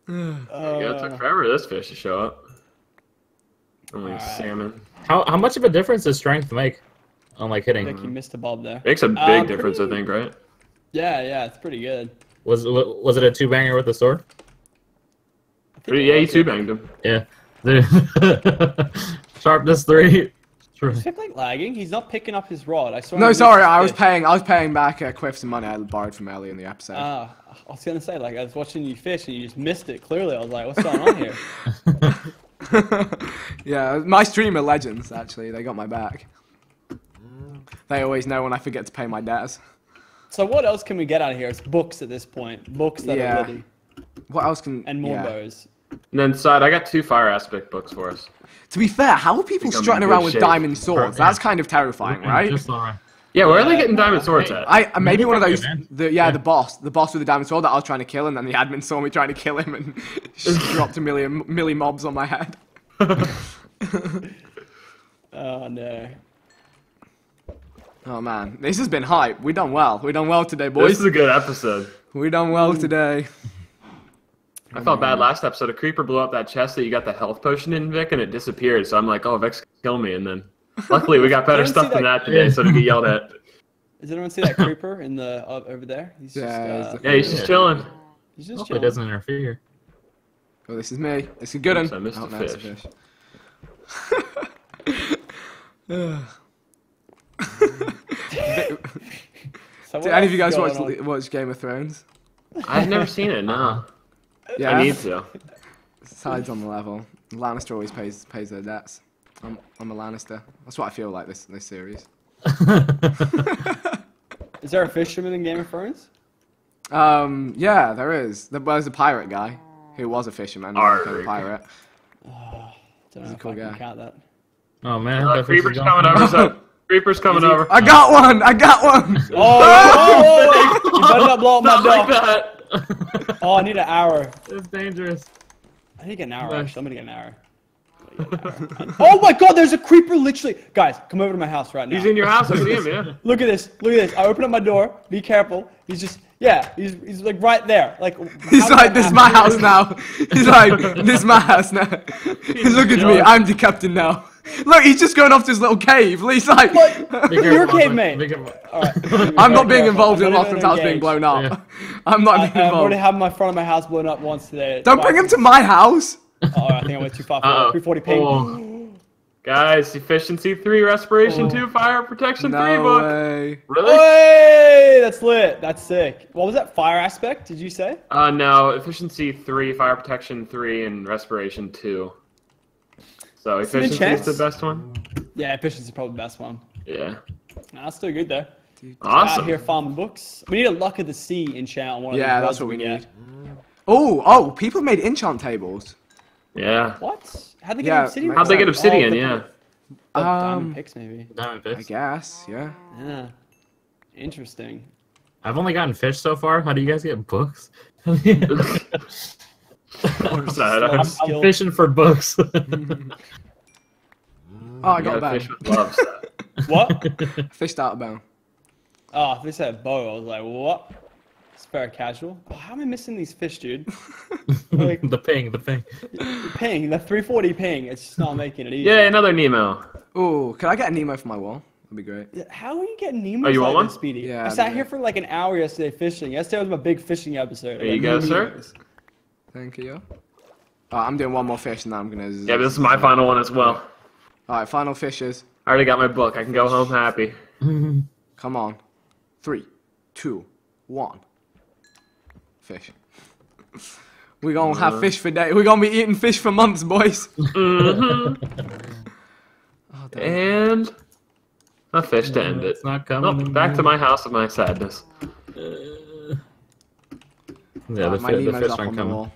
Uh, yeah, it took forever this fish to show up. Only Alright. salmon. how how much of a difference does strength make on like I think hitting? you missed a bob there. Makes a big Um, difference, pretty- I think, right? Yeah. Yeah. It's pretty good. Was was it a two banger with the sword? Pretty- yeah, you two banged him. Yeah. Sharpness three. True. Is Vic like lagging? He's not picking up his rod. I saw. No, sorry. I was fish. paying. I was paying back uh, Quiff some money I borrowed from Ellie in the episode. Ah, I was gonna say like I was watching you fish and you just missed it. Clearly, I was like, what's going on here? yeah, my streamer legends actually. They got my back. They always know when I forget to pay my debts. So what else can we get out of here? It's books at this point. Books that Yeah. are bloody What else can? and more yeah. bows. And then side, I got two fire aspect books for us. To be fair, how are people Think I'm in strutting good around with diamond swords? Yeah. That's kind of terrifying, right? Just alright. Yeah, where are they getting diamond swords at? I uh, maybe Maybe one of those. The, yeah, Yeah. the boss, the boss with the diamond sword that I was trying to kill, and then the admin saw me trying to kill him and just dropped a million milli mobs on my head. Oh no. Oh man, this has been hype. We done well. We done well today, boys. This is a good episode. We done well today. I felt bad last episode. A creeper blew up that chest that you got the health potion in, Vic, and it disappeared. So I'm like, oh, Vic's gonna kill me. And then luckily we got better Didn't stuff than that- that today, so to get yelled at. Does anyone see that creeper in the uh, over there? He's just Yeah, uh, he's Yeah, he's just chilling. he's just Hopefully it chilling. doesn't interfere. Oh, this is me. It's a good one. I missed oh, a no, it's a fish. Did any of you guys watch going on? watch Game of Thrones? I've never seen it. No, Yeah, I need to. sides on the level. Lannister always pays pays their debts. I'm, I'm a Lannister. That's what I feel like this this series. Is there a fisherman in Game of Thrones? Um, yeah, there is. There was a pirate guy who was a fisherman, and became a Arg. pirate. Don't know if cool I can guy. count that. Oh man, Uh, that fish is creeper's gone. coming over. So creeper's coming over. I got one! I got one! Oh, oh, oh, oh, you better not blow up my Not like dock. that. Oh, I need an arrow. It's dangerous. I need to get an arrow. Nice. Actually, I'm gonna get an arrow. oh my god, there's a creeper literally. Guys, come over to my house right now. He's in your house. I see him. Yeah. Look at this. Look at this. I open up my door. Be careful. He's just Yeah, he's, he's like right there. Like He's like, this is my house now. He's like, this is my house now. Look at me, I'm the captain now. Look, he's just going off to his little cave. He's like, Be You're a careful, caveman. be careful. All right. I'm not being involved in I'm the not House being blown up. Yeah. I'm not I, being I've already involved. had my front of my house blown up once today. Don't bring him to my house. Oh, I think I went too far. Uh-oh. 340 ping. Oh. Guys, efficiency three, respiration Oh. two, fire protection three No book. way. Really? Hey, that's lit. That's sick. What was that? Fire aspect? Did you say? Uh, no, efficiency three, fire protection three, and respiration two. So Is it efficiency is the best one. Yeah, efficiency is probably the best one. Yeah. Nah, that's still good though. Awesome. Out here farming books. We need a luck of the sea enchant on one of Yeah, these that's what we get. need. Oh, oh, people made enchant tables. Yeah. What? How'd they get Yeah, obsidian? How'd How'd they get Oh, obsidian? the- Yeah. oh, Um, diamond picks maybe. Diamond picks. I guess, yeah. Yeah. Interesting. I've only gotten fish so far. How do you guys get books? I'm What's that? I'm I'm fishing for books. Oh, I got a fish bone. with gloves. What? Fished out a bone. oh, if they said bow, I was like, what? It's very casual. Oh, how am I missing these fish, dude? Like- the ping, the ping. ping, the 340 ping. It's just not making it easy. Yay, another Nemo. Oh, can I get a Nemo for my wall? That'd be great. How are you getting Nemo? Oh, you want one? Speedy? Yeah, I I'd sat be here for like an hour yesterday fishing. Yesterday was my big fishing episode. I There you got go, no sir. Thank you. Oh, I'm doing one more fish and then I'm gonna. Yeah, this is my final one as well. Alright, final fishes. I already got my book. I can go home happy. Come on. Three, two, one. Fish. We're gonna Uh. have fish for day. We're gonna be eating fish for months, boys. Mm-hmm. Oh. And a fish to end it. It's not Oh, coming. back to my house of my sadness. Yeah, the, my fi- the fish up on aren't the coming.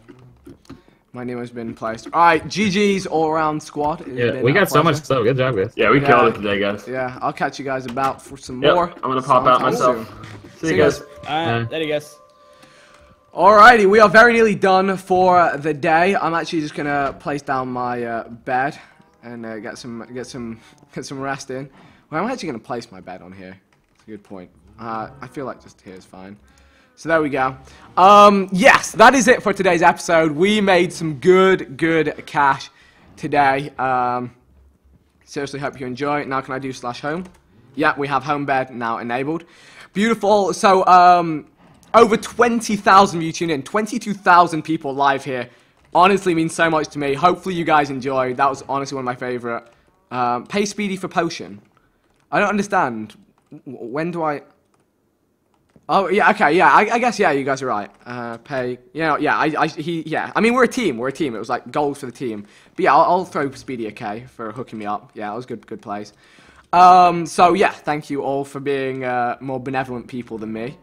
My Nemo's been placed. Alright, GG's all around squad. It's Yeah, we a got so much stuff. Good job, guys. Yeah, we Yeah. killed it today, guys. Yeah, I'll catch you guys about for some Yep, more. I'm gonna pop out sometime myself. soon. See See you you guys. guys. All right, Yeah. there you guys. Alrighty, we are very nearly done for the day. I'm actually just gonna place down my uh, bed and uh, get some get some get some rest in. Well, I'm actually gonna place my bed on here. That's a good point. Uh, I feel like just here is fine. So there we go. Um, yes, that is it for today's episode. We made some good good cash today. Um, seriously, hope you enjoy. Now, can I do slash home? Yeah, we have home bed now enabled. Beautiful. So, um, over 20,000 of you tune in. 22,000 people live here. Honestly means so much to me. Hopefully you guys enjoyed. That was honestly one of my favorite. Um, pay Speedy for potion. I don't understand. When do I... Oh, yeah, okay, yeah, I, I guess, yeah, you guys are right. Uh, pay, you know, yeah, I, I, he, yeah. I mean, we're a team, we're a team. It was like goals for the team. But yeah, I'll, I'll throw Speedy a K for hooking me up. Yeah, that was good, good plays. Um, so yeah, thank you all for being uh, more benevolent people than me.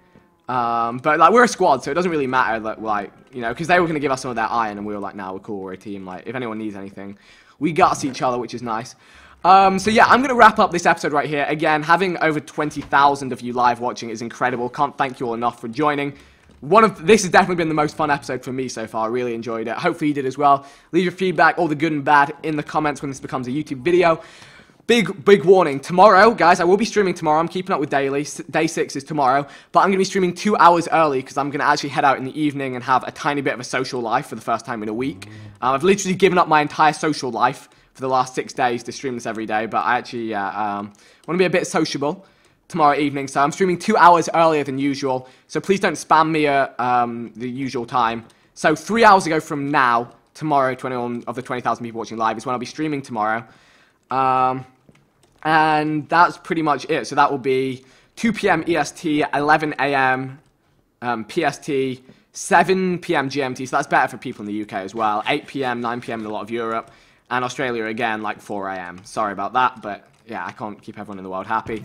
Um, but like we're a squad, so it doesn't really matter that like you know because they were gonna give us some of their iron, and we were like, nah, we're cool, we're a team. Like if anyone needs anything, we got each other, which is nice. Um, so yeah, I'm gonna wrap up this episode right here. Again, having over 20,000 of you live watching is incredible. Can't thank you all enough for joining. One of this has definitely been the most fun episode for me so far. I really enjoyed it. Hopefully you did as well. Leave your feedback, all the good and bad, in the comments when this becomes a YouTube video. Big, big warning. Tomorrow, guys, I will be streaming tomorrow. I'm keeping up with daily. Day six is tomorrow. But I'm going to be streaming two hours early because I'm going to actually head out in the evening and have a tiny bit of a social life for the first time in a week. Um, I've literally given up my entire social life for the last six days to stream this every day. But I actually uh, um, want to be a bit sociable tomorrow evening. So I'm streaming two hours earlier than usual. So please don't spam me at um, the usual time. So three hours ago from now, tomorrow, 21 of the 20,000 people watching live is when I'll be streaming tomorrow. Um, and that's pretty much it. So that will be 2 p.m. EST, 11 a.m. Um, PST, 7 p.m. GMT. So that's better for people in the UK as well. 8 p.m., 9 p.m. in a lot of Europe, and Australia again, like 4 a.m. Sorry about that, but yeah, I can't keep everyone in the world happy.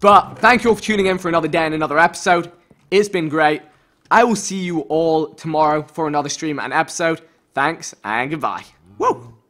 But thank you all for tuning in for another day and another episode. It's been great. I will see you all tomorrow for another stream and episode. Thanks and goodbye. Woo!